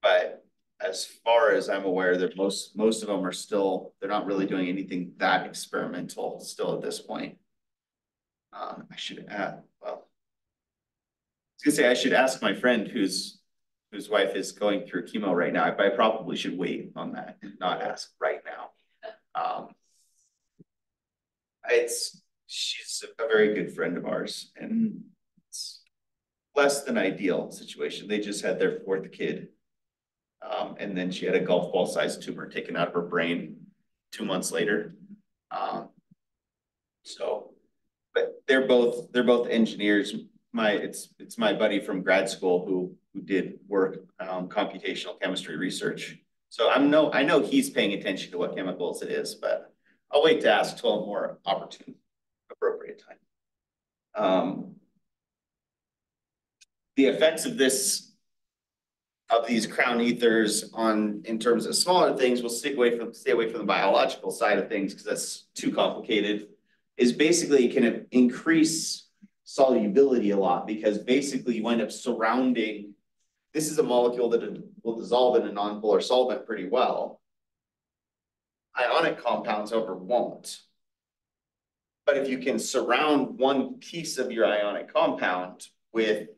but as far as I'm aware, that most, most of them are still, they're not really doing anything that experimental still at this point. Um, I should add, well. I was gonna say, I should ask my friend whose, whose wife is going through chemo right now, but I probably should wait on that and not ask right now. Um. It's, she's a very good friend of ours and it's less than ideal situation. They just had their fourth kid. Um, and then she had a golf ball sized tumor taken out of her brain two months later. Um. So, but they're both, they're both engineers. My, it's, it's my buddy from grad school who, who did work, um, computational chemistry research. So I'm no, I know he's paying attention to what chemicals it is, but I'll wait to ask till a more opportune, appropriate time. Um. The effects of this. Of these crown ethers on, in terms of smaller things, we'll stick away from, stay away from the biological side of things, because that's too complicated. Is basically can increase solubility a lot, because basically you wind up surrounding. This is a molecule that will dissolve in a nonpolar solvent pretty well. Ionic compounds however won't. But if you can surround one piece of your ionic compound with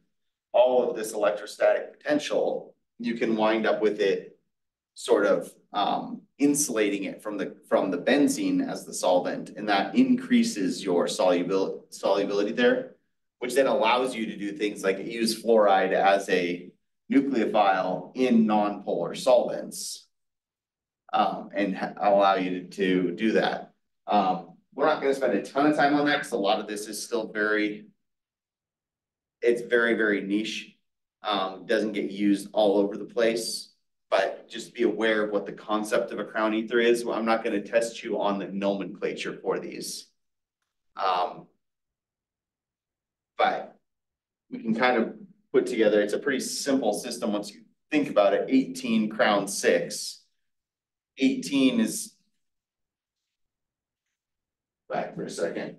all of this electrostatic potential, you can wind up with it sort of um insulating it from the from the benzene as the solvent, and that increases your solubility solubility there, which then allows you to do things like use fluoride as a nucleophile in nonpolar solvents. Um, and allow you to, to do that. Um, we're not gonna spend a ton of time on that, because a lot of this is still very. It's very, very niche, um, doesn't get used all over the place. But just be aware of what the concept of a crown ether is, Well, I'm not gonna test you on the nomenclature for these. Um. But we can kind of put together, it's a pretty simple system once you think about it, eighteen crown six. Eighteen is. Back for a second.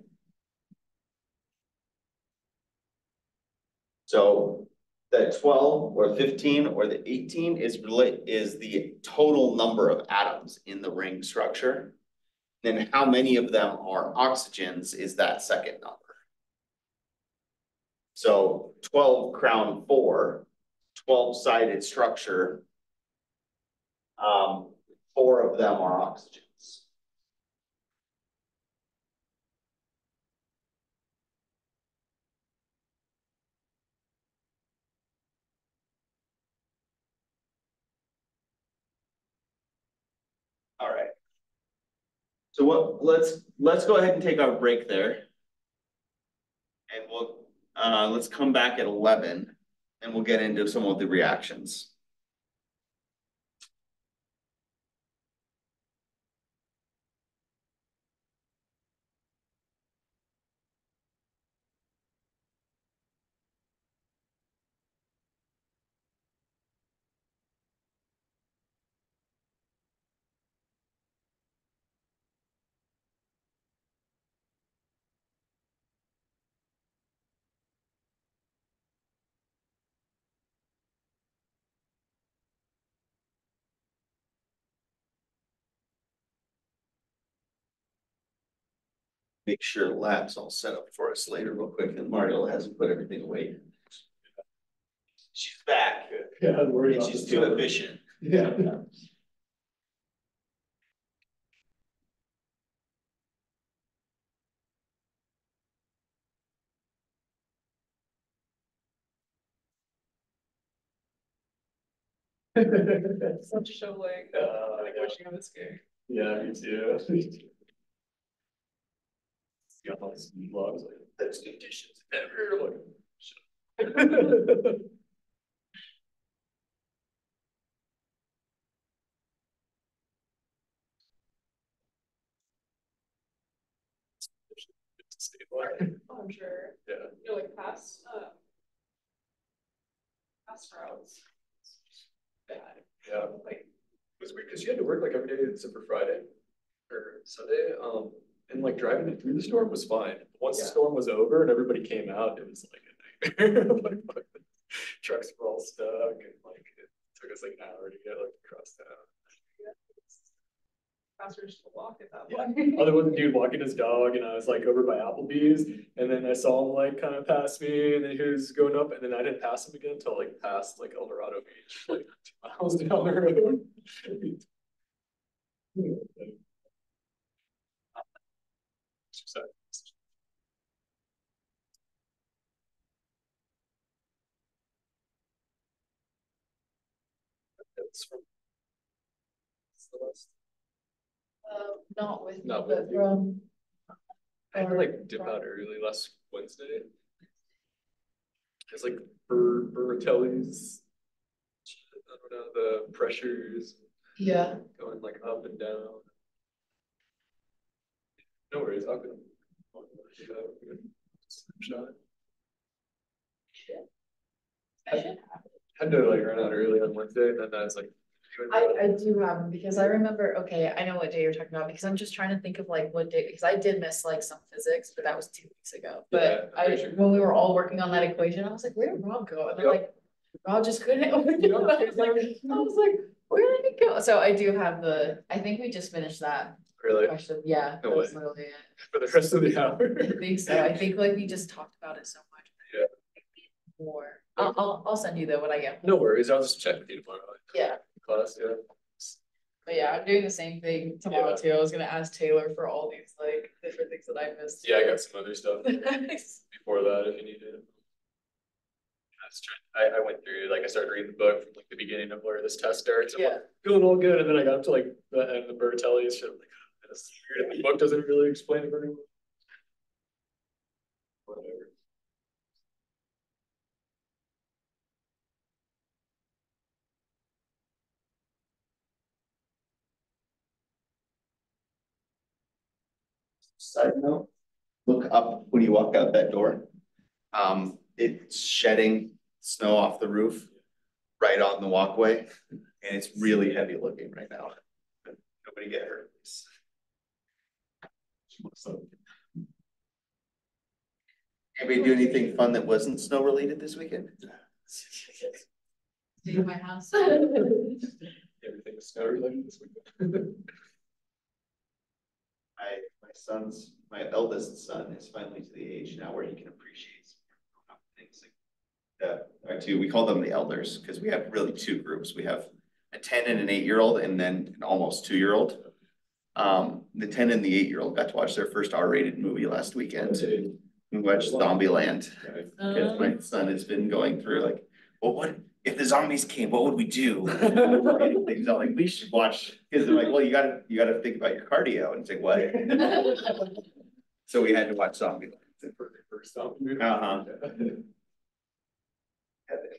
So the twelve or fifteen or the eighteen is relate, is the total number of atoms in the ring structure. Then how many of them are oxygens is that second number. So twelve crown four, twelve sided structure. Um, four of them are oxygens. All right. So what, let's, let's go ahead and take our break there. And we'll, uh, let's come back at eleven and we'll get into some of the reactions. Make sure lab's all set up for us later real quick, and Mario hasn't put everything away. She's back, Yeah, I'm worried and she's too one. efficient. Yeah. Such shoveling. Uh, I think yeah. wishing I was scared. Yeah, me too. Me too. Got all these vlogs like, that's conditions ever, like. shut up. Oh, I'm sure. Yeah. You know, like past, uh. Past routes. Bad. Yeah, like, it was weird, cause you had to work like every day except for Friday or Sunday, um, and like driving it through the storm was fine. Once the storm was over and everybody came out, it was like a nightmare. Like, the Trucks were all stuck and like, it took us like an hour to get like across town. Faster just to walk at that Yeah. Other was a dude walking his dog and I was like over by Applebee's and then I saw him like kind of pass me and then he was going up and then I didn't pass him again until like past like El Dorado Beach, like two miles down the road. Celeste. Uh, not with me, Not but with you. from. I had to like dip out early last Wednesday. It's like Bur- Bernoulli's. I don't know, the pressures Yeah, going like up and down. No worries, I'll go. Snapshot. I should have. Had to like run out early on Wednesday and then I was like. I. I do have, them because I remember, okay, I know what day you're talking about, because I'm just trying to think of like what day, because I did miss like some physics, but that was two weeks ago. But Yeah, I, sure. when we were all working on that equation, I was like, where did Rob go? And they're Yep. like, Rob just couldn't open it. Yep. I was like, I was like, where did he go? So I do have the, I think we just finished that Really, question, yeah, No that was literally it. for the rest of the hour. I think so, I think like we just talked about it so much. Yeah. More, I'll, I'll, I'll send you though what I get. No worries, I'll just check with you tomorrow. Yeah. Class, yeah. But yeah, I'm doing the same thing tomorrow Yeah. too. I was gonna ask Taylor for all these like different things that I missed. Yeah, I got some other stuff before that if you need it. I was trying, I, I went through, like, I started reading the book from like the beginning of where this test starts. I'm like, Yeah, Feeling all good, and then I got up to like the end of the Bernoulli's shit, I'm like, oh, this is weird, and the book doesn't really explain it very well. Whatever. Side note, look up when you walk out that door. Um, it's shedding snow off the roof right on the walkway, and it's really heavy looking right now. Nobody get hurt. Anybody do anything fun that wasn't snow related this weekend? stay in my house. Everything is snow related this weekend. I, my son's, my eldest son is finally to the age now where he can appreciate things like. Uh, our two, we call them the elders, because we have really two groups. We have a ten and an eight-year-old and then an almost two-year-old. Um, the ten and the eight-year-old got to watch their first R-rated movie last weekend. We watched Zombieland, because my son has been going through like, well, what, if the zombies came, what would we do? Things are like, we should watch, because they're like, well, you gotta, you gotta think about your cardio, and it's like, what? So we had to watch Zombieland. First time. movie. Uh-huh.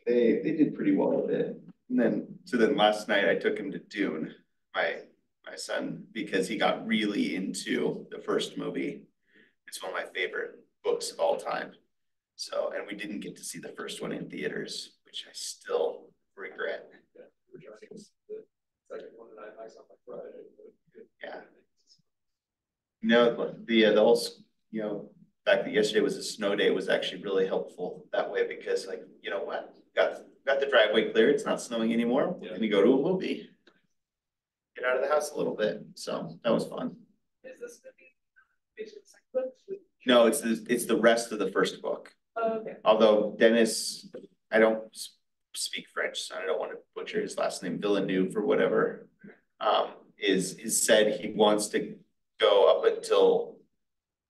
They, they did pretty well with it. And then, so then last night I took him to Dune, my, my son, because he got really into the first movie. It's one of my favorite books of all time. So, and we didn't get to see the first one in theaters, which I still regret. I, I saw my Friday. but. Yeah. No, the, uh, the whole, you know, fact that yesterday was a snow day was actually really helpful that way because like, you know what? Got, got the driveway clear, it's not snowing anymore, we're Yeah. gonna go to a movie. Get out of the house a little bit, so that was fun. Is this movie Page of the? No, it's the, it's the rest of the first book. Oh, okay. Although Denis, I don't speak French, so I don't want to butcher his last name, Villeneuve or whatever. Um, is, is said he wants to go up until.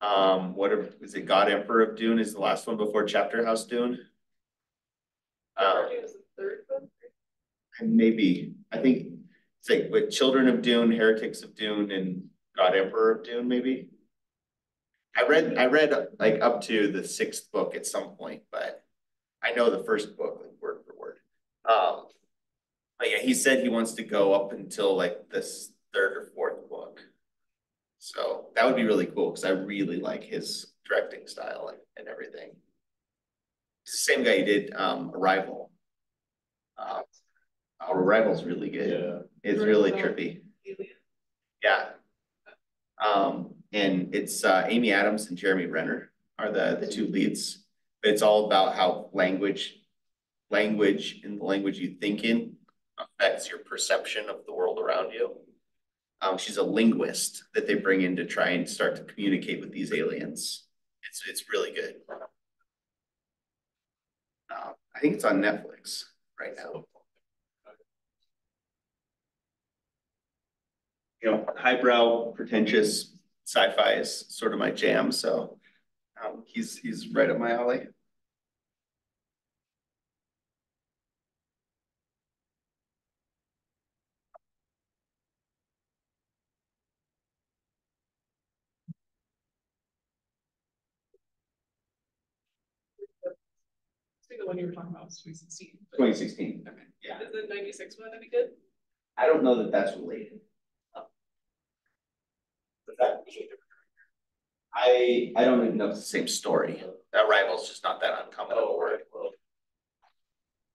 Um, what are- is it God Emperor of Dune is the last one before Chapter House Dune? Um, It was the third book. and maybe, I think, it's like with Children of Dune, Heretics of Dune and God Emperor of Dune, maybe. I read, I read like up to the sixth book at some point, but I know the first book, like word for word. Um, but yeah, he said he wants to go up until like this third or fourth book. So that would be really cool, cause I really like his directing style and, and everything. Same guy who did, um, Arrival. Our Arrival's really good. Yeah. It's really trippy. Yeah. Um, and it's uh Amy Adams and Jeremy Renner are the the two leads. It's all about how language, language and the language you think in affects your perception of the world around you. Um, she's a linguist that they bring in to try and start to communicate with these aliens. It's it's really good. Uh, I think it's on Netflix right now. you know, highbrow, pretentious sci-fi is sort of my jam, so um, he's, he's right up my alley. One you were talking about was twenty sixteen. Twenty sixteen, Okay. yeah. Is the ninety-six one any good? I don't know that that's related. But that. I, I don't even know if it's the same story. That rival's just not that uncommon of a word. well.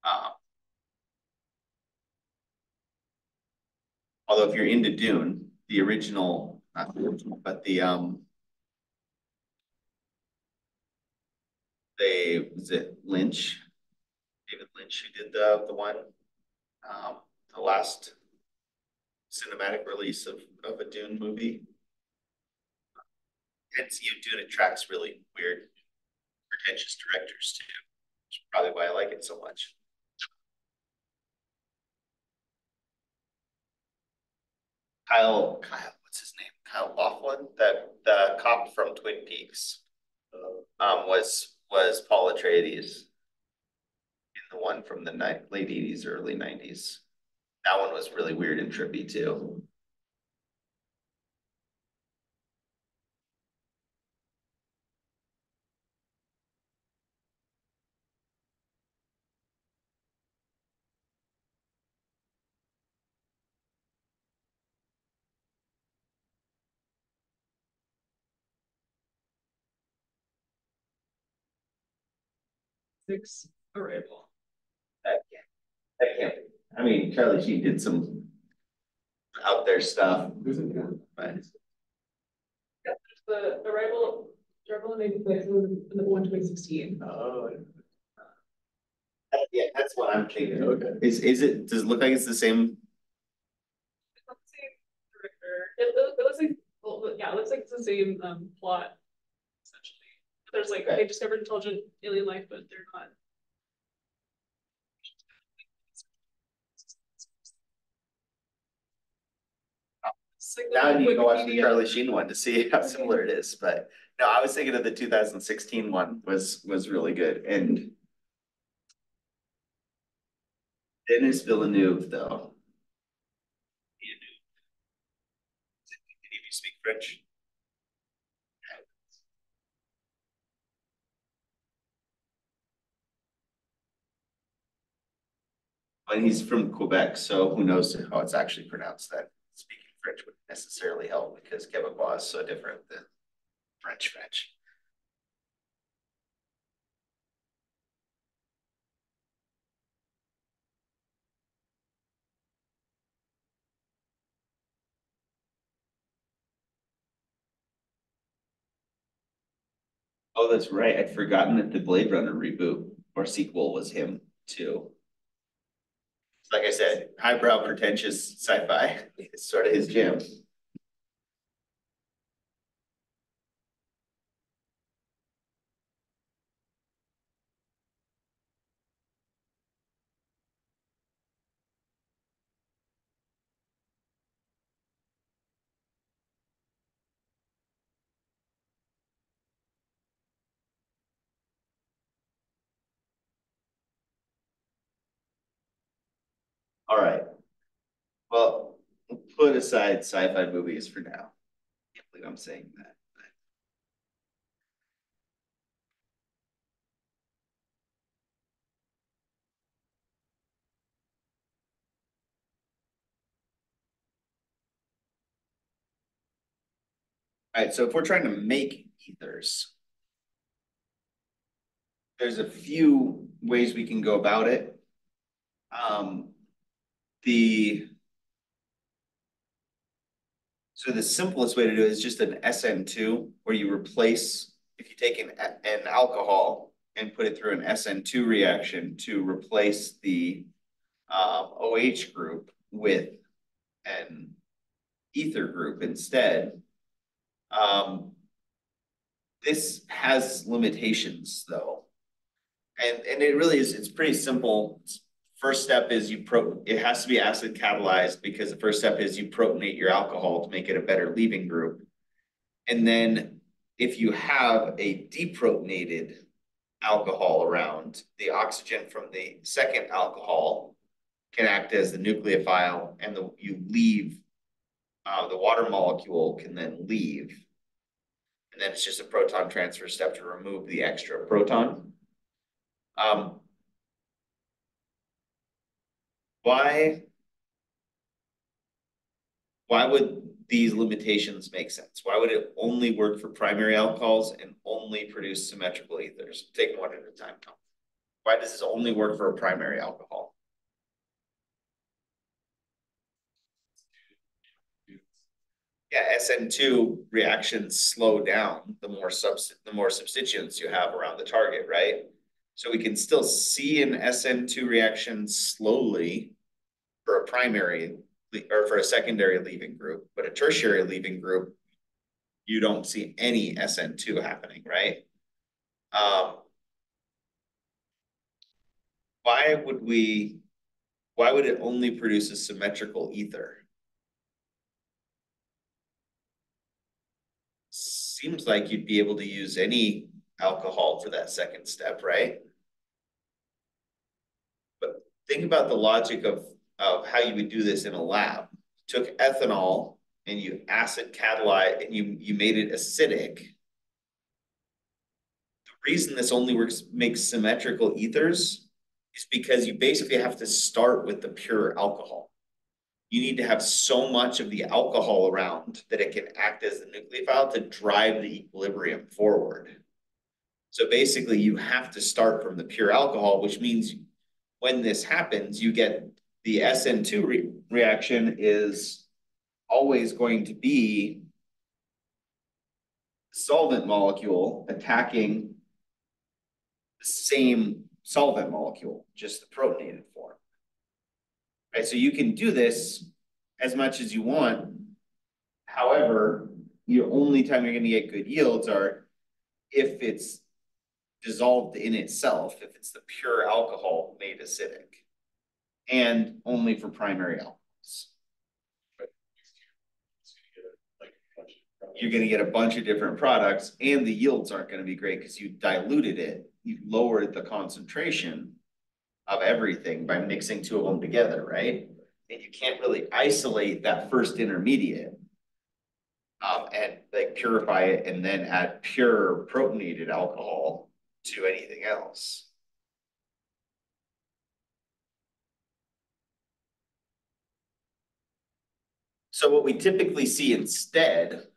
Um, Although if you're into Dune, the original, not the original, but the, um. They, was it Lynch? Lynch who did the, the one, um, the last cinematic release of, of a Dune movie. And you Dune attracts really weird, pretentious directors too, which is probably why I like it so much. Kyle, Kyle, what's his name? Kyle Laughlin, the, the cop from Twin Peaks, um, was, was Paul Atreides. The one from the late eighties, early nineties. That one was really weird and trippy too. Six. That can't, that can't, be. I mean, Charlie Sheen did some out there stuff, Who's in there? but The arrival, arrival in ninety-six and the one twenty sixteen. Oh, yeah, that's what I'm thinking. okay. Is, is it, does it look like it's the same? It's not the same director. It, loo- it looks like, well, yeah, it looks like it's the same, um, plot. Essentially. There's like, Okay. they discovered intelligent alien life, but they're not. Like Now you can go watch the Wikipedia. Charlie Sheen one to see how similar it is, but no, I was thinking of the two thousand sixteen one was, was really good and. Denis Villeneuve, though. Villeneuve. Did you speak French? And he's from Quebec, so who knows how it's actually pronounced that speaking French would necessarily help because Quebecois is so different than French French. Oh, that's right. I'd forgotten that the Blade Runner reboot or sequel was him too. Like I said, highbrow pretentious sci-fi is sort of his jam. All right. Well, put aside sci-fi movies for now. Can't believe I'm saying that. Alright, so if we're trying to make ethers. There's a few ways we can go about it. Um, the. So the simplest way to do it is just an SN two, where you replace, if you take an, an alcohol and put it through an SN two reaction to replace the. Um, OH group with an ether group instead. Um. This has limitations though. And, and it really is, it's pretty simple. First step is you pro, it has to be acid catalyzed because the first step is you protonate your alcohol to make it a better leaving group. And then if you have a deprotonated alcohol around, the oxygen from the second alcohol can act as the nucleophile and the, you leave, uh, the water molecule can then leave. And then it's just a proton transfer step to remove the extra proton. Um. Why? Why would these limitations make sense? Why would it only work for primary alcohols and only produce symmetrical ethers? Take one at a time. Why does this only work for a primary alcohol? Yeah, SN two reactions slow down the more subst, the more substituents you have around the target, right? So we can still see an SN two reaction slowly for a primary or for a secondary leaving group, but a tertiary leaving group, you don't see any SN two happening, right? Um, why would we, why would it only produce a symmetrical ether? Seems like you'd be able to use any alcohol for that second step, right? Think about the logic of, of how you would do this in a lab. Took ethanol and you acid catalyze and you, you made it acidic. The reason this only works, makes symmetrical ethers is because you basically have to start with the pure alcohol. You need to have so much of the alcohol around that it can act as the nucleophile to drive the equilibrium forward. So basically you have to start from the pure alcohol, which means when this happens, you get the SN2 re reaction is always going to be solvent molecule attacking the same solvent molecule, just the protonated form. Right, so you can do this as much as you want. However, the only time you're gonna get good yields are if it's dissolved in itself, if it's the pure alcohol made acidic. And only for primary alcohols. You're gonna get a bunch of different products and the yields aren't gonna be great because you diluted it. You lowered the concentration of everything by mixing two of them together, right? And you can't really isolate that first intermediate. Um, and like purify it and then add pure protonated alcohol to anything else. So what we typically see instead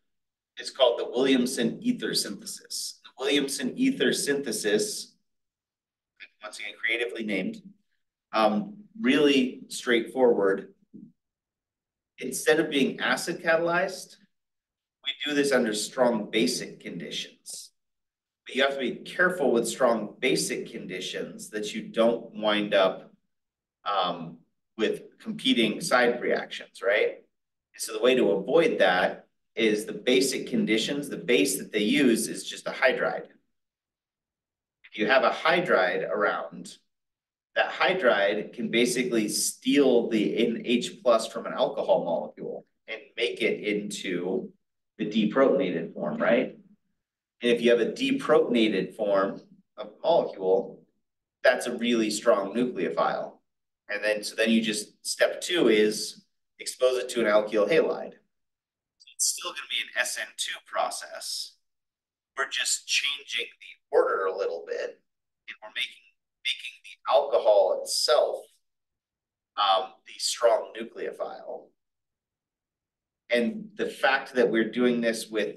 is called the Williamson ether synthesis. The Williamson ether synthesis, once again creatively named, um, really straightforward. Instead of being acid catalyzed, we do this under strong basic conditions. But you have to be careful with strong basic conditions that you don't wind up um, with competing side reactions, right? So the way to avoid that is the basic conditions, the base that they use is just a hydride. If you have a hydride around, that hydride can basically steal the NH plus from an alcohol molecule and make it into the deprotonated form, right? And if you have a deprotonated form of molecule, that's a really strong nucleophile. And then, so then you just, step two is expose it to an alkyl halide. It's still gonna be an SN two process. We're just changing the order a little bit and we're making, making the alcohol itself um, the strong nucleophile. And the fact that we're doing this with,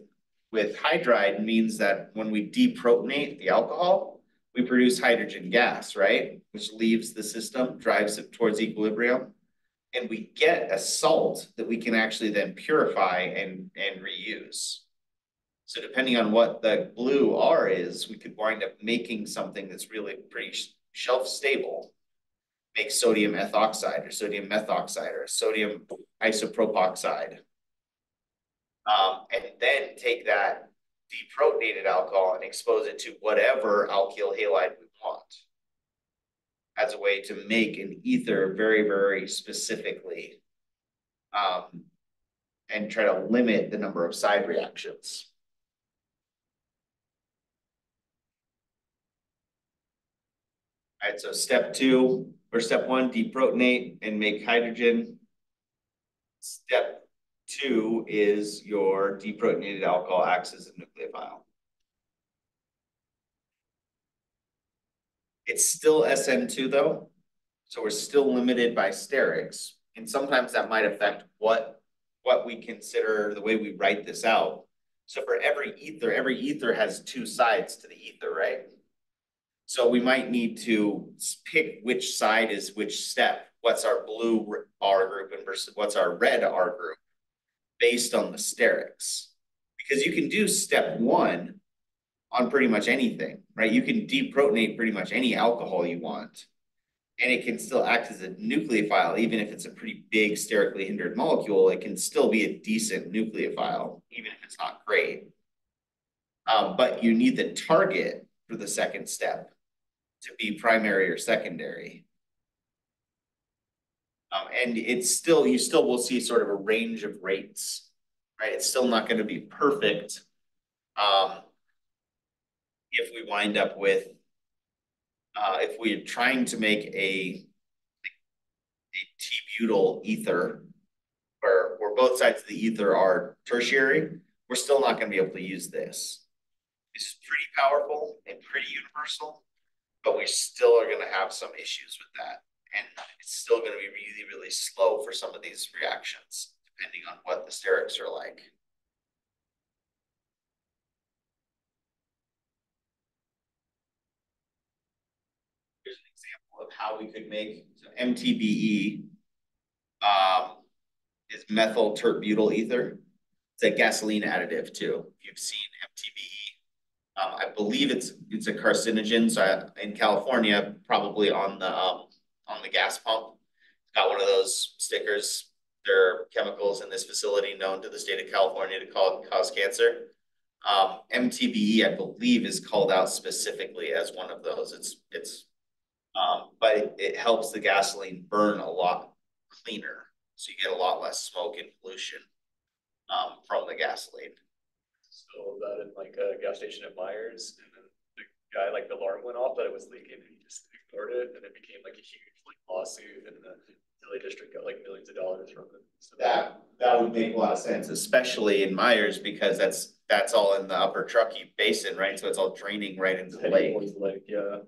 with hydride means that when we deprotonate the alcohol, we produce hydrogen gas, right? Which leaves the system, drives it towards equilibrium. And we get a salt that we can actually then purify and, and reuse. So depending on what the blue R is, we could wind up making something that's really pretty shelf stable. Make sodium ethoxide or sodium methoxide or sodium isopropoxide. And then take that deprotonated alcohol and expose it to whatever alkyl halide we want. As a way to make an ether very, very specifically. Um, and try to limit the number of side reactions. Alright, so step two, or step one, deprotonate and make hydrogen. Step two is your deprotonated alcohol acts as a nucleophile. It's still SN2 though, so we're still limited by sterics. And sometimes that might affect what, what we consider the way we write this out. So for every ether, every ether has two sides to the ether, right? So we might need to pick which side is which step. What's our blue R group and versus what's our red R group based on the sterics. Because you can do step one on pretty much anything, right? You can deprotonate pretty much any alcohol you want. And it can still act as a nucleophile, even if it's a pretty big sterically hindered molecule, it can still be a decent nucleophile, even if it's not great. Um, but you need the target for the second step to be primary or secondary. Um, and it's still, you still will see sort of a range of rates, right? It's still not gonna be perfect. Um, if we wind up with, uh, if we're trying to make a, a T-butyl ether, where, where both sides of the ether are tertiary, we're still not gonna be able to use this. This is pretty powerful and pretty universal, but we still are gonna have some issues with that. And it's still gonna be really, really slow for some of these reactions, depending on what the sterics are like. Here's an example of how we could make so MTBE um, is methyl tert butyl ether. It's a gasoline additive too. If you've seen MTBE, um, I believe it's it's a carcinogen. So I, in California, probably on the um, on the gas pump. It's got one of those stickers. There are chemicals in this facility known to the state of California to cause cancer. Um, MTBE, I believe, is called out specifically as one of those. It's it's, um, but it, it helps the gasoline burn a lot cleaner, so you get a lot less smoke and pollution um, from the gasoline. So that in like a gas station at Meyers, and then the guy, like the alarm went off that it was leaking, and he just ignored it, and it became like a huge like lawsuit, and the Delhi district got like millions of dollars from them. So That, that would make a lot of sense, especially in Meyers, because that's, that's all in the upper Truckee Basin, right? So it's all draining right into the lake. like, yeah,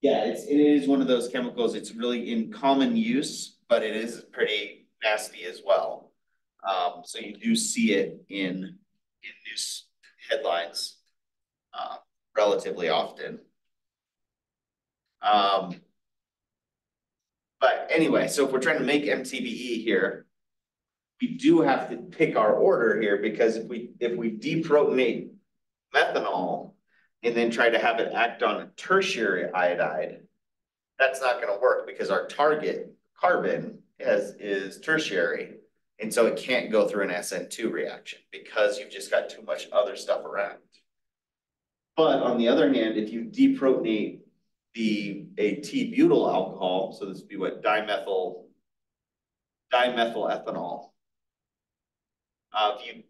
Yeah, it's, it is one of those chemicals, it's really in common use, but it is pretty nasty as well. Um, so you do see it in, in news headlines, uh, relatively often. Um. But anyway, so if we're trying to make MTBE here. We do have to pick our order here because if we, if we deprotonate methanol. And then try to have it act on a tertiary iodide. That's not gonna work because our target carbon is, is tertiary. And so it can't go through an SN two reaction because you've just got too much other stuff around. But on the other hand, if you deprotonate the, a T-butyl alcohol, so this would be what dimethyl, dimethyl ethanol. Uh, if you,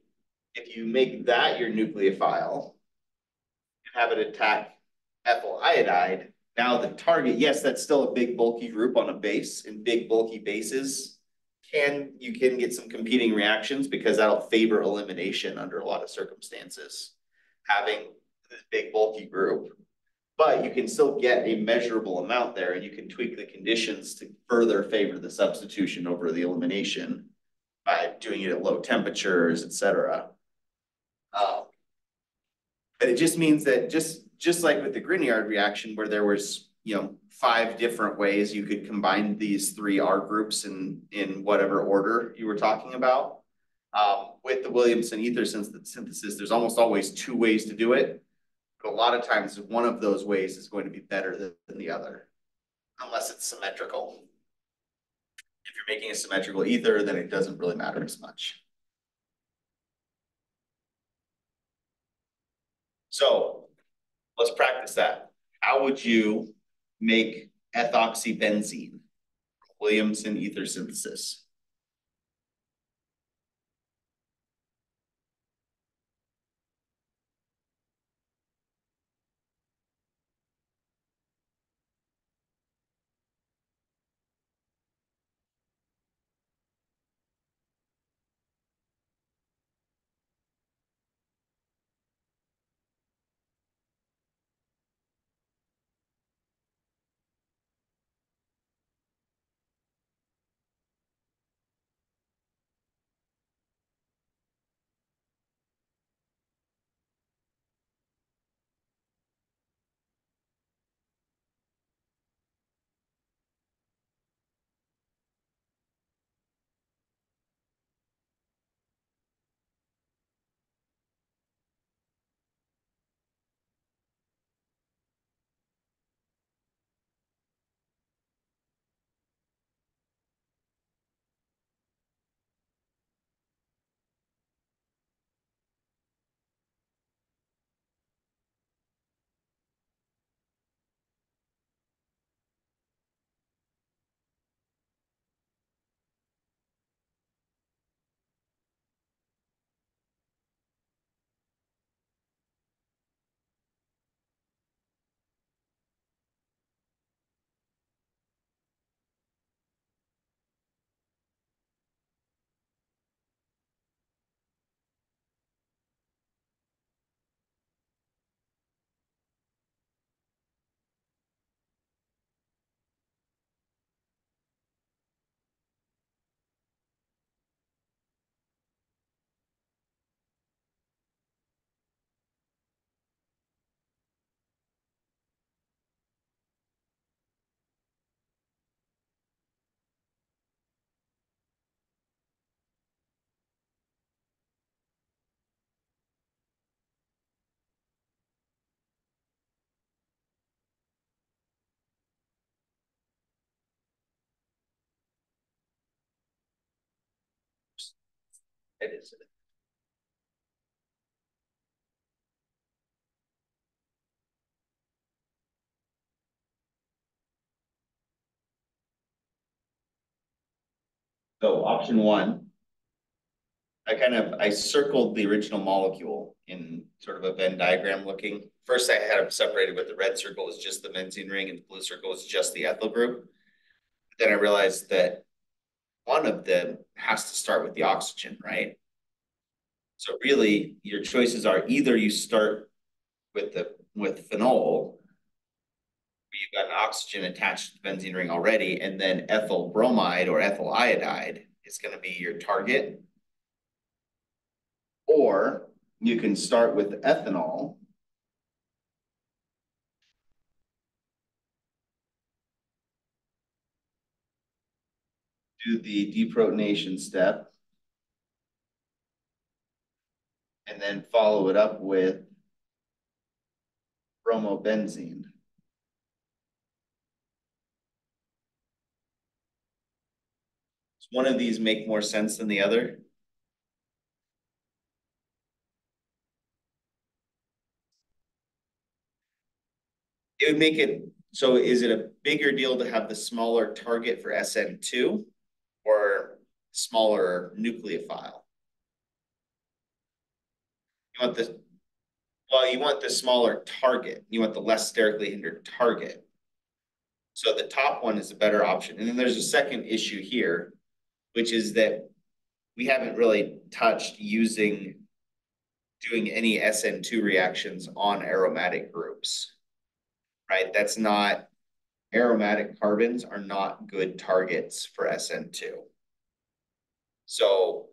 if you make that your nucleophile and have it attack ethyl iodide, Now the target, yes, that's still a big bulky group on a base and big bulky bases. Can, you can get some competing reactions because that'll favor elimination under a lot of circumstances. Having this big bulky group. But you can still get a measurable amount there and you can tweak the conditions to further favor the substitution over the elimination. By doing it at low temperatures, et cetera. Um, But it just means that just, just like with the Grignard reaction where there was, you know, five different ways you could combine these three R groups in, in whatever order you were talking about. Um, with the Williamson ether synthesis, there's almost always two ways to do it. But a lot of times, one of those ways is going to be better than, than the other. Unless it's symmetrical. If you're making a symmetrical ether, then it doesn't really matter as much. So, let's practice that. How would you make ethoxybenzene? Williamson ether synthesis. It is. So option one. I kind of, I circled the original molecule in sort of a Venn diagram looking. First, I had them separated with the red circle is just the benzene ring and the blue circle is just the ethyl group. Then I realized that one of them has to start with the oxygen, right? So really, your choices are either you start with the, with phenol. You've got an oxygen attached to the benzene ring already, and then ethyl bromide or ethyl iodide is gonna be your target. Or you can start with ethanol. Do the deprotonation step. And then follow it up with bromobenzene. Does one of these make more sense than the other? It would make it, so is it a bigger deal to have the smaller target for SN two? Or smaller nucleophile? You want the, well, you want the smaller target, you want the less sterically hindered target. So the top one is a better option. And then there's a second issue here, which is that we haven't really touched using doing any SN two reactions on aromatic groups. Right? That's not aromatic carbons are not good targets for SN two. So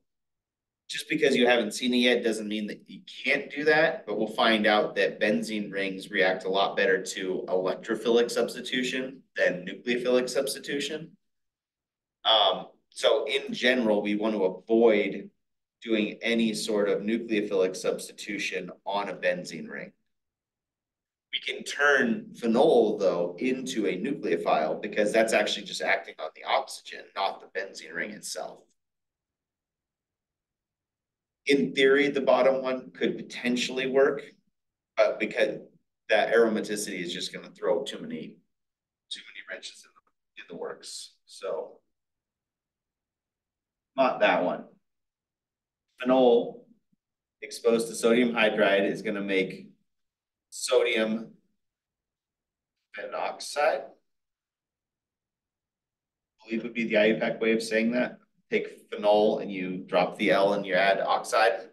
just because you haven't seen it yet doesn't mean that you can't do that, but we'll find out that benzene rings react a lot better to electrophilic substitution than nucleophilic substitution. Um, so in general, we want to avoid doing any sort of nucleophilic substitution on a benzene ring. We can turn phenol though into a nucleophile because that's actually just acting on the oxygen, not the benzene ring itself. In theory, the bottom one could potentially work, but because that aromaticity is just gonna throw too many, too many wrenches in the, in the works, so. Not that one. Phenol exposed to sodium hydride is gonna make sodium phenoxide. I believe would be the IUPAC way of saying that. Take phenol and you drop the L and you add oxide.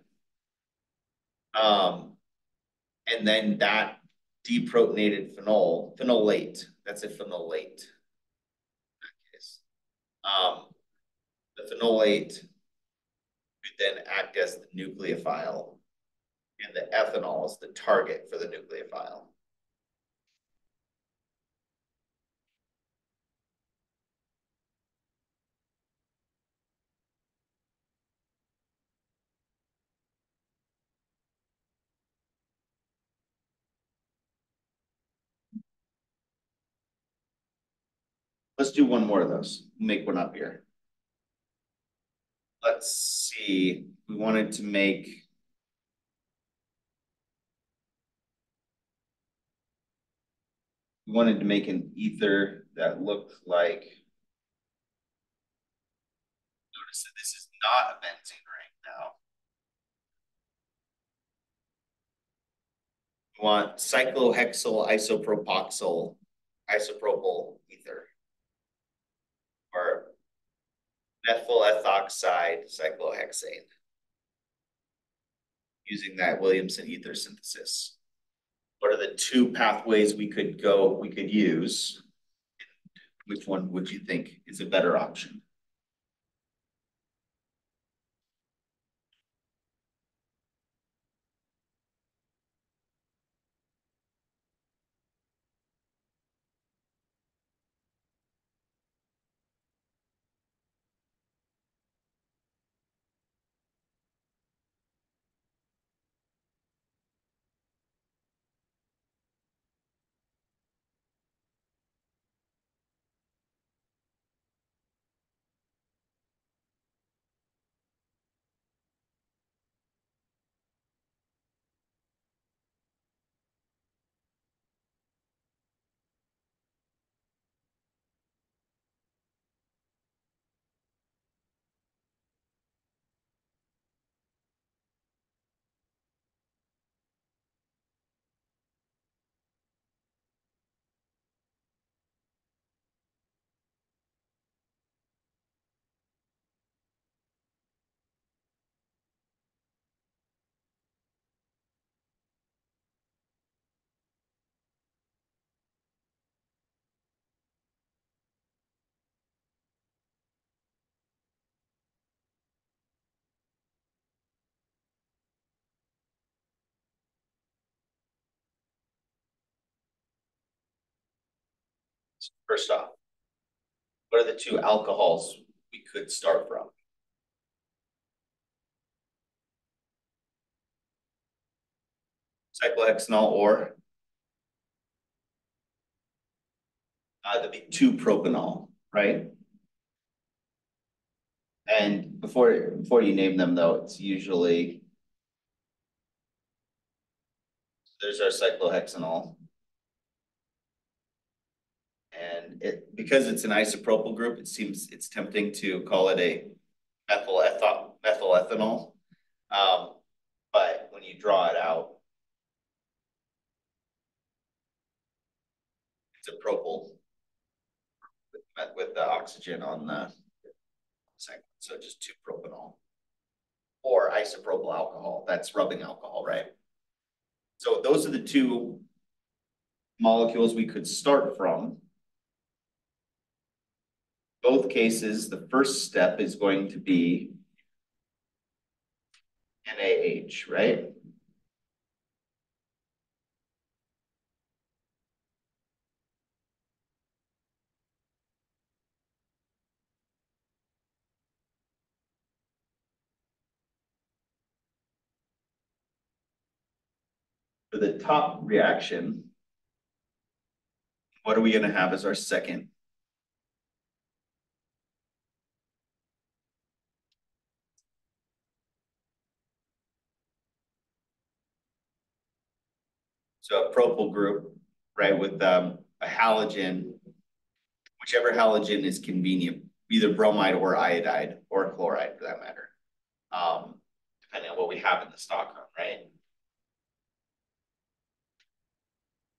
Um, and then that deprotonated phenol, phenolate, that's a phenolate. Um, the phenolate would then act as the nucleophile and the ethanol is the target for the nucleophile. Let's do one more of those, make one up here. Let's see, we wanted to make. We wanted to make an ether that looked like. Notice that this is not a benzene ring now. We want cyclohexyl isopropoxyl isopropyl ether. Or methyl ethoxide cyclohexane. Using that Williamson ether synthesis. What are the two pathways we could go, we could use? Which one would you think is a better option? First off. What are the two alcohols we could start from? Cyclohexanol or? Uh, be two propanol, right? And before, before you name them though, it's usually. There's our cyclohexanol. And it, because it's an isopropyl group, it seems it's tempting to call it a methyl etho, methyl ethanol. Um, but when you draw it out. It's a propyl with the oxygen on the second, so just two propanol. Or isopropyl alcohol, that's rubbing alcohol, right? So those are the two molecules we could start from. Both cases, the first step is going to be NaH, right? For the top reaction, what are we gonna have as our second? So a propyl group, right, with um a halogen, whichever halogen is convenient, either bromide or iodide or chloride for that matter. Um, depending on what we have in the stockroom, right?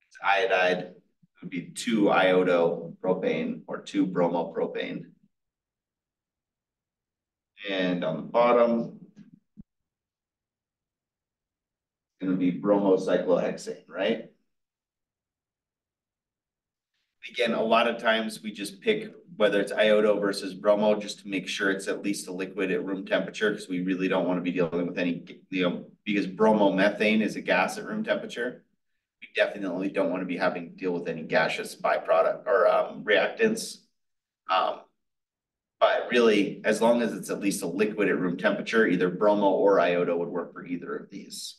It's iodide would be two iodopropane or two bromopropane. And on the bottom, gonna be bromocyclohexane, right? Again, a lot of times we just pick whether it's iodo versus bromo, just to make sure it's at least a liquid at room temperature, because we really don't want to be dealing with any, you know, because bromomethane is a gas at room temperature. We definitely don't want to be having to deal with any gaseous byproduct or um reactants. Um, but really, as long as it's at least a liquid at room temperature, either bromo or iodo would work for either of these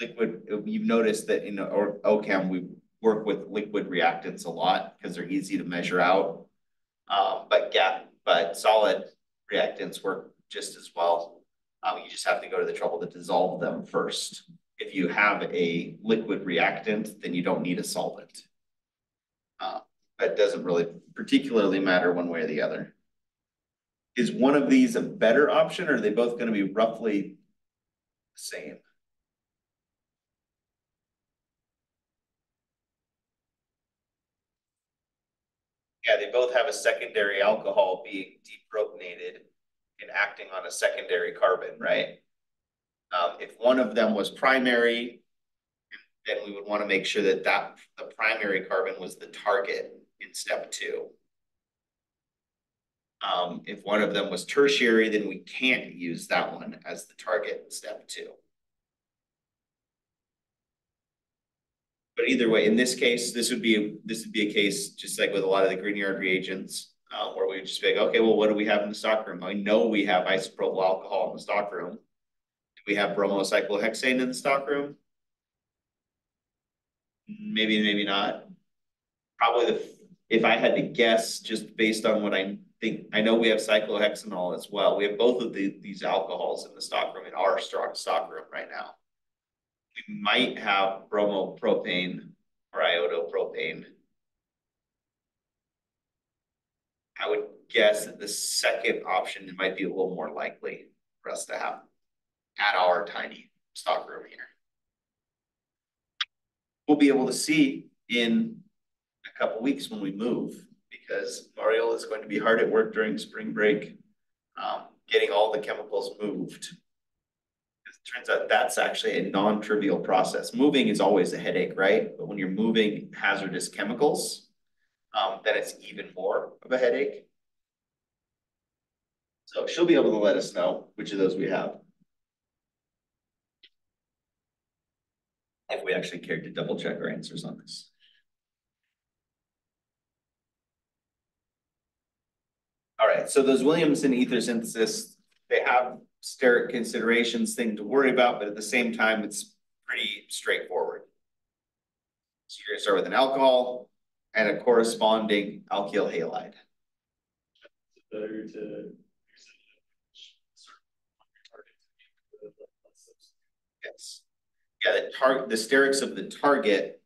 liquid, you've noticed that in OChem, we work with liquid reactants a lot because they're easy to measure out. Um, but gas, but solid reactants work just as well. Um, you just have to go to the trouble to dissolve them first. If you have a liquid reactant, then you don't need a solvent. Uh, that doesn't really particularly matter one way or the other. Is one of these a better option or are they both gonna be roughly the same? Yeah, they both have a secondary alcohol being deprotonated and acting on a secondary carbon, right? Um, if one of them was primary, then we would want to make sure that that, the primary carbon was the target in step two. Um, if one of them was tertiary, then we can't use that one as the target in step two. But either way, in this case, this would be, this would be a case, just like with a lot of the Grignard reagents, uh, where we would just be like, okay, well, what do we have in the stockroom? I know we have isopropyl alcohol in the stockroom. Do we have bromocyclohexane in the stockroom? Maybe, maybe not. Probably the, if I had to guess, just based on what I think, I know we have cyclohexanol as well. We have both of the, these alcohols in the stockroom, in our stock, stockroom right now we might have bromopropane or iodo-propane. I would guess that the second option might be a little more likely for us to have at our tiny stockroom here. We'll be able to see in a couple weeks when we move because Mario is going to be hard at work during spring break, um, getting all the chemicals moved turns out that's actually a non-trivial process. Moving is always a headache, right? But when you're moving hazardous chemicals, um, then it's even more of a headache. So she'll be able to let us know which of those we have. If we actually cared to double check our answers on this. All right, so those Williamson ether synthesis, they have steric considerations thing to worry about, but at the same time, it's pretty straightforward. So you're gonna start with an alcohol and a corresponding alkyl halide. Better to. Yes. Yeah, the target, the sterics of the target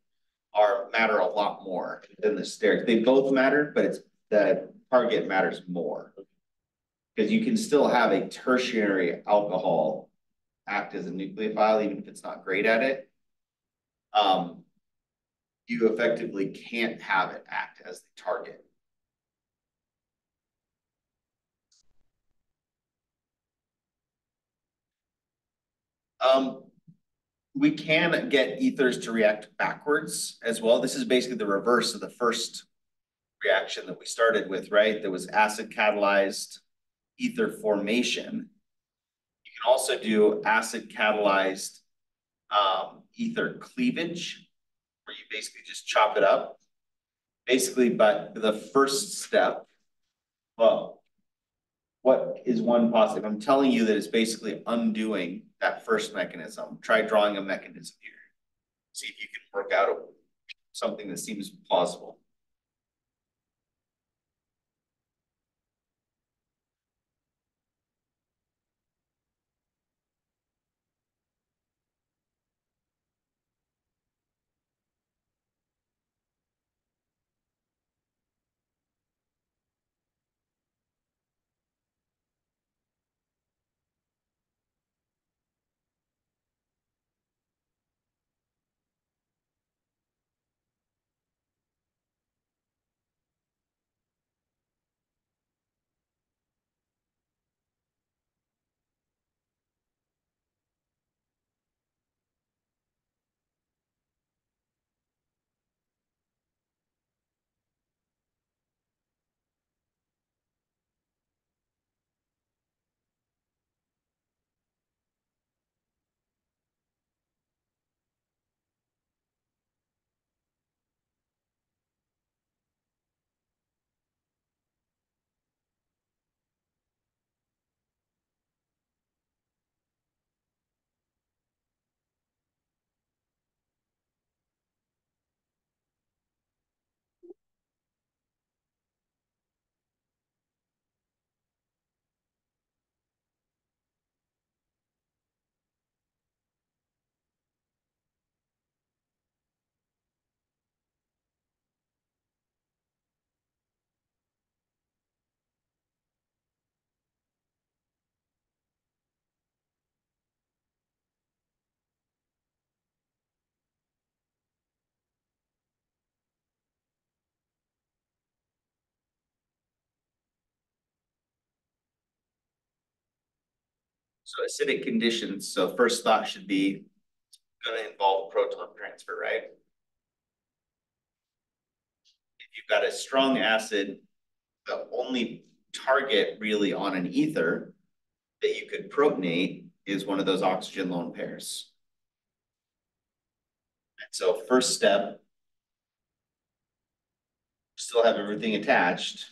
are matter a lot more than the steric. They both matter, but it's the target matters more because you can still have a tertiary alcohol act as a nucleophile, even if it's not great at it. Um, you effectively can't have it act as the target. Um, we can get ethers to react backwards as well. This is basically the reverse of the first reaction that we started with, right? That was acid catalyzed ether formation. You can also do acid catalyzed um, ether cleavage, where you basically just chop it up. Basically, but the first step, well, what is one positive? I'm telling you that it's basically undoing that first mechanism. Try drawing a mechanism here. See if you can work out something that seems plausible. So acidic conditions, so first thought should be gonna involve proton transfer, right? If you've got a strong acid, the only target really on an ether that you could protonate is one of those oxygen lone pairs. And so first step, still have everything attached.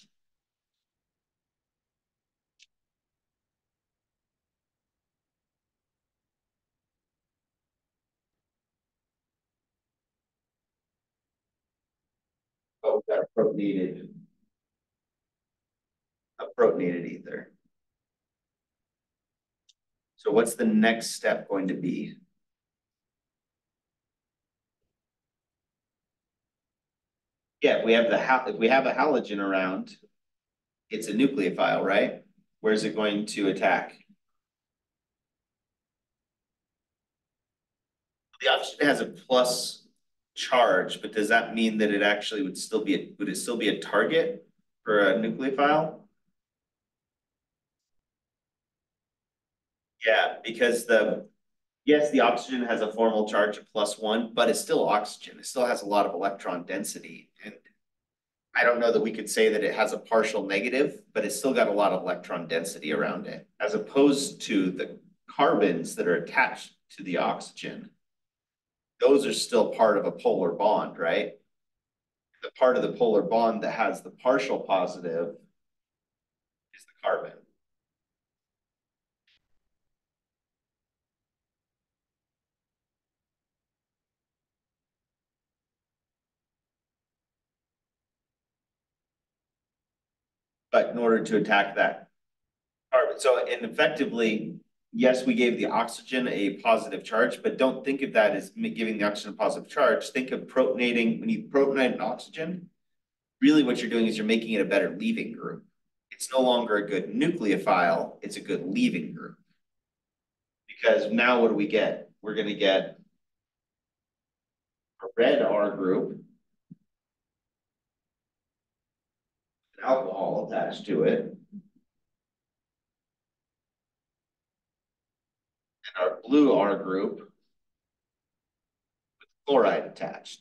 Got a protonated. A protonated ether. So what's the next step going to be? Yeah, if we have the if we have a halogen around, it's a nucleophile, right? Where's it going to attack? The oxygen has a plus charge, but does that mean that it actually would still be, a- would it still be a target for a nucleophile? Yeah, because the, yes, the oxygen has a formal charge of plus one, but it's still oxygen. It still has a lot of electron density and I don't know that we could say that it has a partial negative, but it's still got a lot of electron density around it, as opposed to the carbons that are attached to the oxygen those are still part of a polar bond, right? The part of the polar bond that has the partial positive is the carbon. But in order to attack that carbon, so and effectively, yes, we gave the oxygen a positive charge, but don't think of that as giving the oxygen a positive charge. Think of protonating, when you protonate an oxygen, really what you're doing is you're making it a better leaving group. It's no longer a good nucleophile, it's a good leaving group. Because now what do we get? We're gonna get a red R group. Alcohol attached to it. Our blue R group with chloride attached.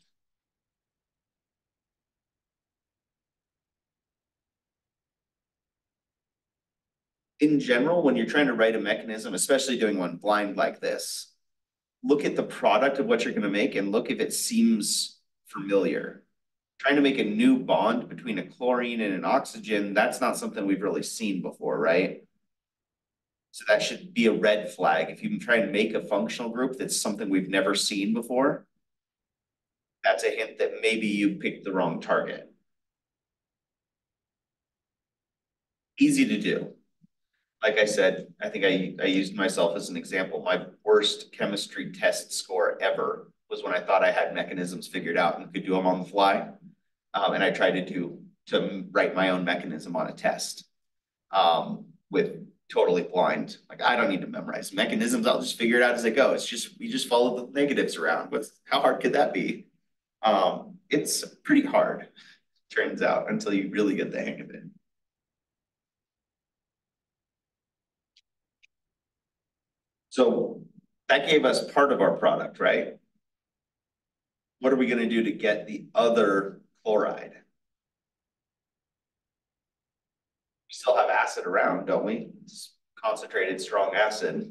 In general, when you're trying to write a mechanism, especially doing one blind like this, look at the product of what you're gonna make and look if it seems familiar. Trying to make a new bond between a chlorine and an oxygen, that's not something we've really seen before, right? So that should be a red flag. If you try and make a functional group that's something we've never seen before. That's a hint that maybe you picked the wrong target. Easy to do. Like I said, I think I, I used myself as an example. My worst chemistry test score ever was when I thought I had mechanisms figured out and could do them on the fly. Um, and I tried to do, to write my own mechanism on a test. Um, with totally blind, like I don't need to memorize mechanisms, I'll just figure it out as I go. It's just, we just follow the negatives around. What's, how hard could that be? Um, it's pretty hard, turns out, until you really get the hang of it. So that gave us part of our product, right? What are we gonna do to get the other chloride? We still have acid around, don't we? It's concentrated, strong acid.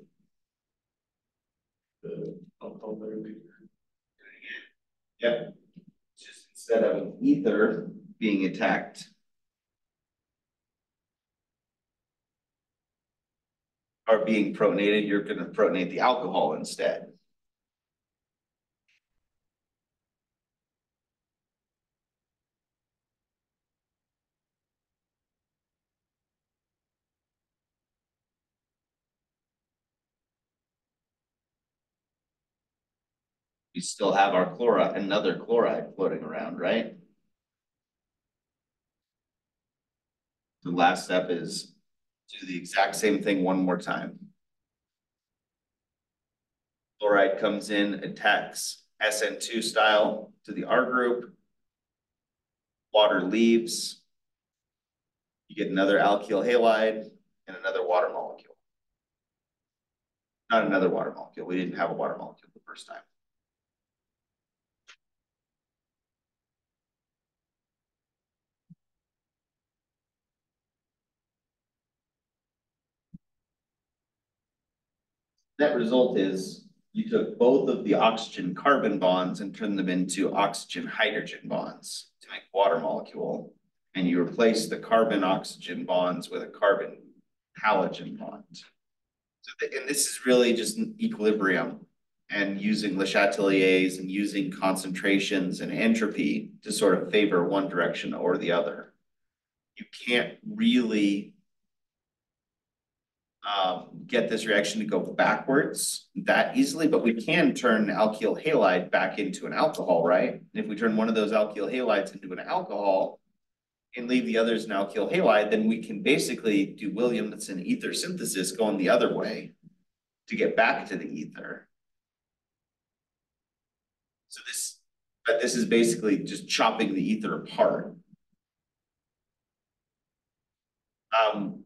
The. Yep. Just instead of ether being attacked. Or being protonated, you're gonna protonate the alcohol instead. We still have our chloride, another chloride floating around, right? The last step is do the exact same thing one more time. Chloride comes in, attacks SN two style to the R group. Water leaves. You get another alkyl halide and another water molecule. Not another water molecule. We didn't have a water molecule the first time. Net result is you took both of the oxygen carbon bonds and turned them into oxygen hydrogen bonds to make water molecule. And you replace the carbon oxygen bonds with a carbon halogen bond. So the, and this is really just an equilibrium and using Le Chatelier's and using concentrations and entropy to sort of favor one direction or the other. You can't really um, get this reaction to go backwards that easily, but we can turn alkyl halide back into an alcohol, right? And if we turn one of those alkyl halides into an alcohol and leave the others an alkyl halide, then we can basically do Williamson ether synthesis going the other way to get back to the ether. So this, but this is basically just chopping the ether apart. Um,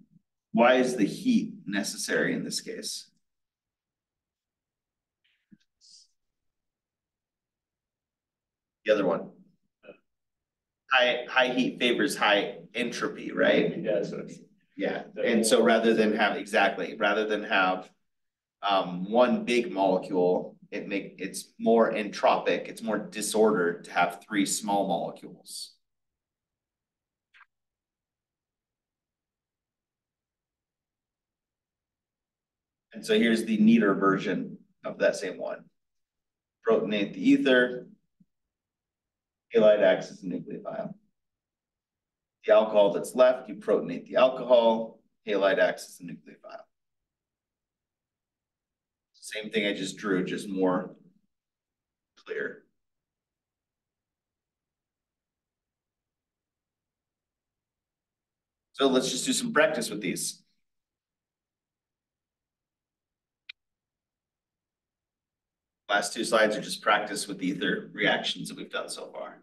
why is the heat necessary in this case? The other one. High, high heat favors high entropy, right? Yeah, so. Yeah, and so rather than have, exactly, rather than have um, one big molecule, it make, it's more entropic, it's more disordered to have three small molecules. And so here's the neater version of that same one. Protonate the ether. Halide acts as a nucleophile. The alcohol that's left, you protonate the alcohol, halide acts as a nucleophile. Same thing I just drew, just more clear. So let's just do some practice with these. Last two slides are just practice with the ether reactions that we've done so far.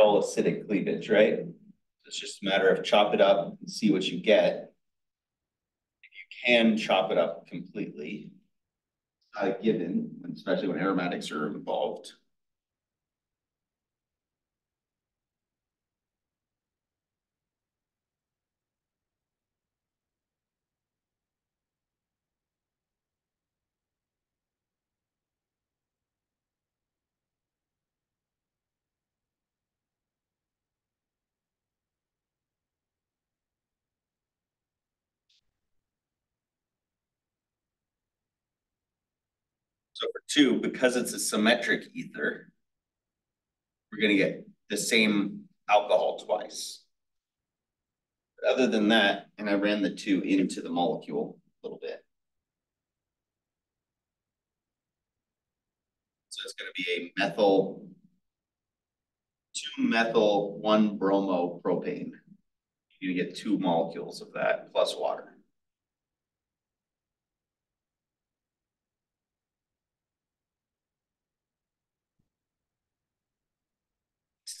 All acidic cleavage, right? It's just a matter of chop it up and see what you get. If you can chop it up completely. a given, especially when aromatics are involved. Two, because it's a symmetric ether. We're gonna get the same alcohol twice. But Other than that, and I ran the two into the molecule a little bit. So it's gonna be a methyl. Two methyl, one bromo propane. You get two molecules of that plus water.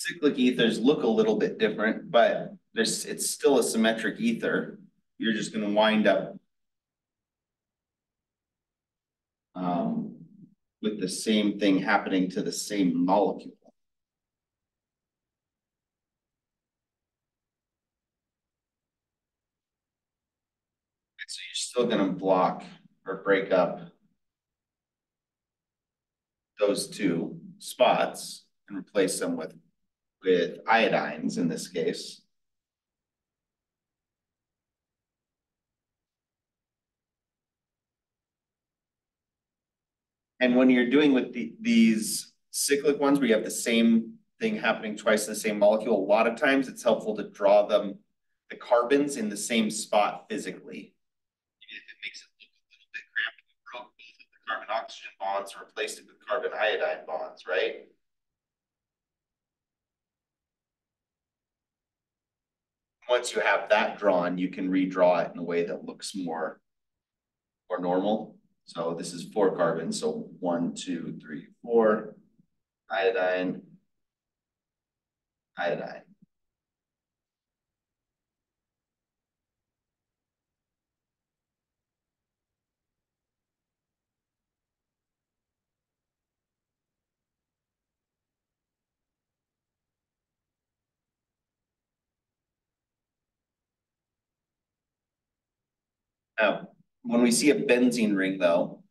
Cyclic ethers look a little bit different, but there's, it's still a symmetric ether. You're just gonna wind up um, with the same thing happening to the same molecule. So you're still gonna block or break up those two spots and replace them with with iodines in this case. And when you're doing with the, these cyclic ones where you have the same thing happening twice in the same molecule, a lot of times it's helpful to draw them, the carbons in the same spot physically. If it makes it look a little bit cramped, both of the carbon oxygen bonds, replaced it with carbon iodine bonds, right? Once you have that drawn, you can redraw it in a way that looks more, more normal. So this is four carbons, so one, two, three, four, iodine, iodine. Now, when we see a benzene ring though,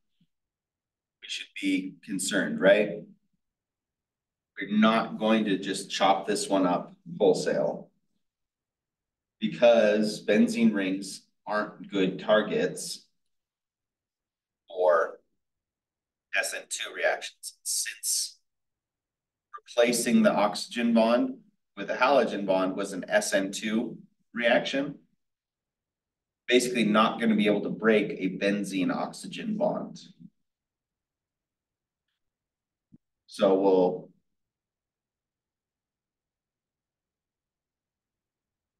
we should be concerned, right? We're not going to just chop this one up wholesale. Because benzene rings aren't good targets for SN2 reactions, since replacing the oxygen bond with a halogen bond was an SN2 reaction basically not gonna be able to break a benzene oxygen bond. So we'll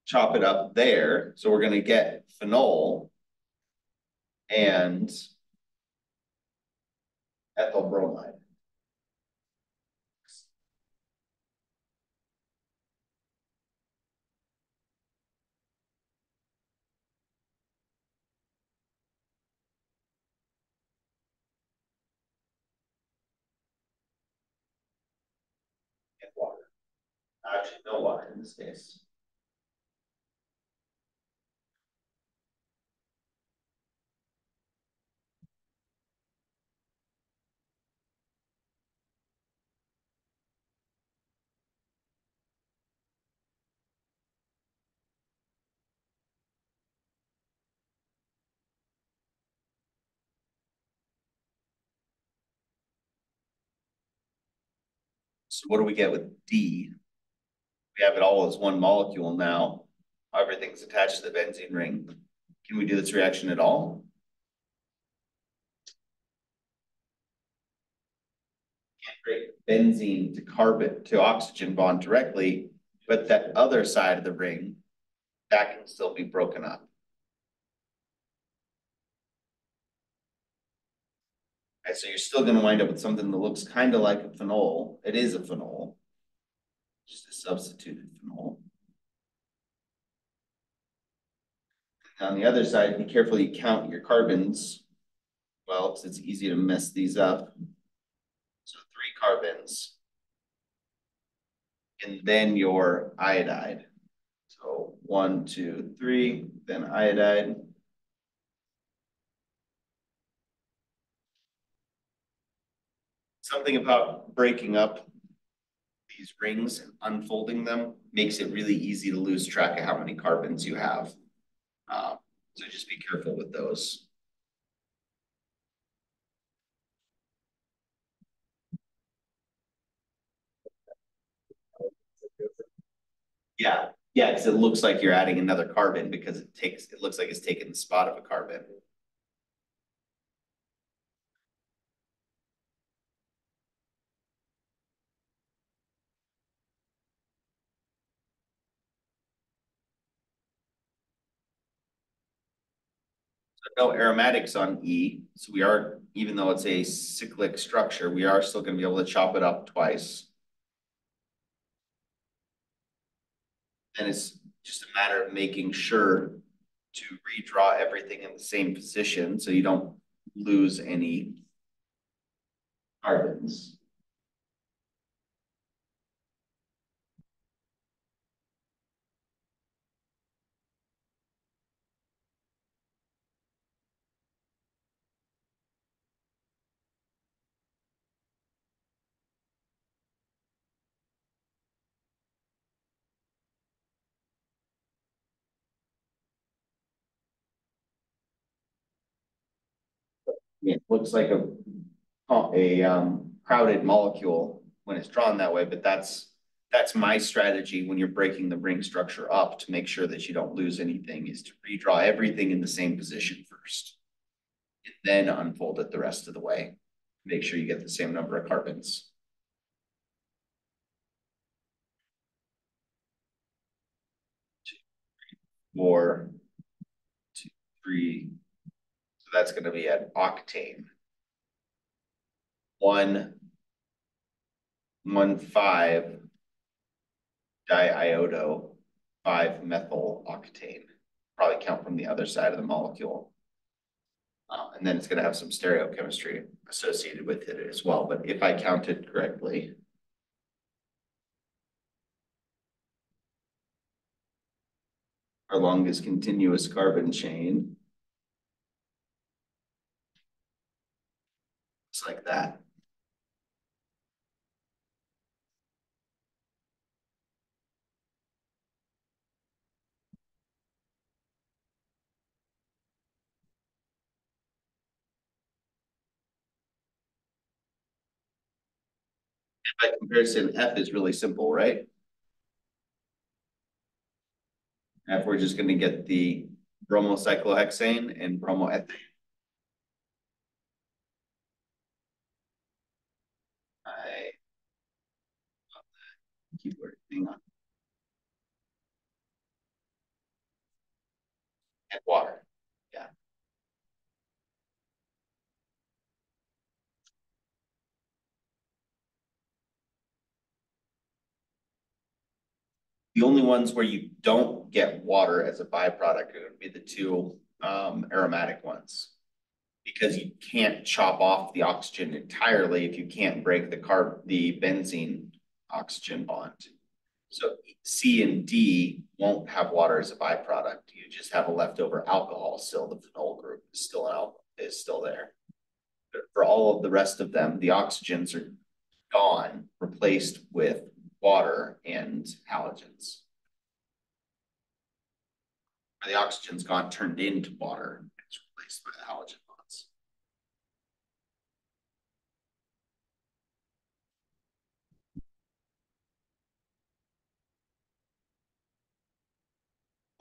chop it up there, so we're gonna get phenol and ethyl bromide. and water. Actually, no water in this case. So what do we get with D? Have it all as one molecule now. Everything's attached to the benzene ring. Can we do this reaction at all? Can't break benzene to carbon to oxygen bond directly, but that other side of the ring, that can still be broken up. Okay, so you're still gonna wind up with something that looks kind of like a phenol. It is a phenol. Just a substituted phenol. On the other side, be careful you count your carbons. Well, 'cause it's easy to mess these up. So three carbons. And then your iodide. So one, two, three, then iodide. Something about breaking up these rings and unfolding them makes it really easy to lose track of how many carbons you have. Uh, so just be careful with those. Yeah, yeah, because it looks like you're adding another carbon because it takes, it looks like it's taking the spot of a carbon. No aromatics on E, so we are, even though it's a cyclic structure, we are still gonna be able to chop it up twice. And it's just a matter of making sure to redraw everything in the same position, so you don't lose any carbons. It looks like a, a um crowded molecule when it's drawn that way, but that's. That's my strategy when you're breaking the ring structure up to make sure that you don't lose anything, is to redraw everything in the same position first. And then unfold it the rest of the way. Make sure you get the same number of carbons. Two, three, Four. Two, three, that's gonna be an octane. One. One five. Diiodo, five methyl octane, probably count from the other side of the molecule. Uh, and then it's gonna have some stereochemistry associated with it as well, but if I counted correctly. Our longest continuous carbon chain. Like that. By comparison, F is really simple, right? F, we're just gonna get the bromocyclohexane and bromoethane. I. Keyboard, hang on. And water, yeah. The only ones where you don't get water as a byproduct are gonna be the two um aromatic ones. Because you can't chop off the oxygen entirely if you can't break the carb, the benzene oxygen bond. So C and D won't have water as a byproduct. You just have a leftover alcohol still, the phenol group is still out, is still there. But For all of the rest of them, the oxygens are gone, replaced with water and halogens. The oxygen's gone, turned into water, it's replaced by the halogen bonds.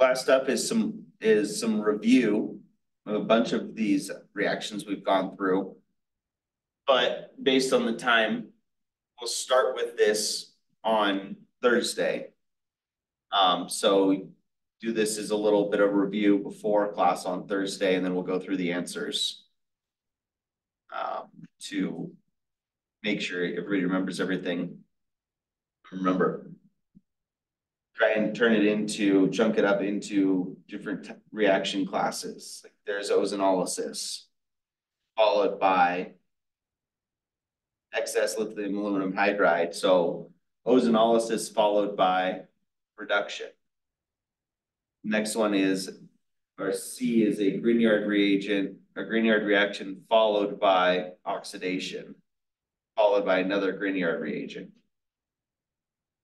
Last up is some, is some review of a bunch of these reactions we've gone through. But based on the time, we'll start with this on Thursday. Um, so do this as a little bit of review before class on Thursday, and then we'll go through the answers. Um, to make sure everybody remembers everything. Remember, try and turn it into, chunk it up into different reaction classes. Like There's ozonolysis. Followed by excess lithium aluminum hydride, so ozonolysis followed by reduction. Next one is, or C is a Grignard reagent, a Grignard reaction followed by oxidation. Followed by another Grignard reagent.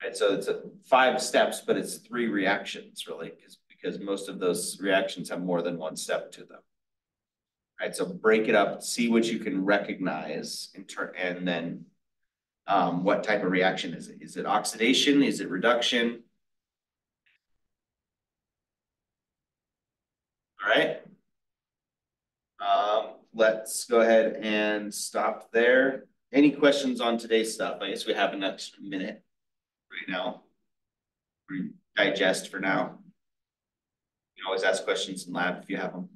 Right, so it's a five steps, but it's three reactions really, because, because most of those reactions have more than one step to them. Right, so break it up, see what you can recognize in turn, and then. Um, what type of reaction is it? Is it oxidation? Is it reduction? Alright. Um, let's go ahead and stop there. Any questions on today's stuff? I guess we have an extra minute right now. Digest for now. You can always ask questions in lab if you have them.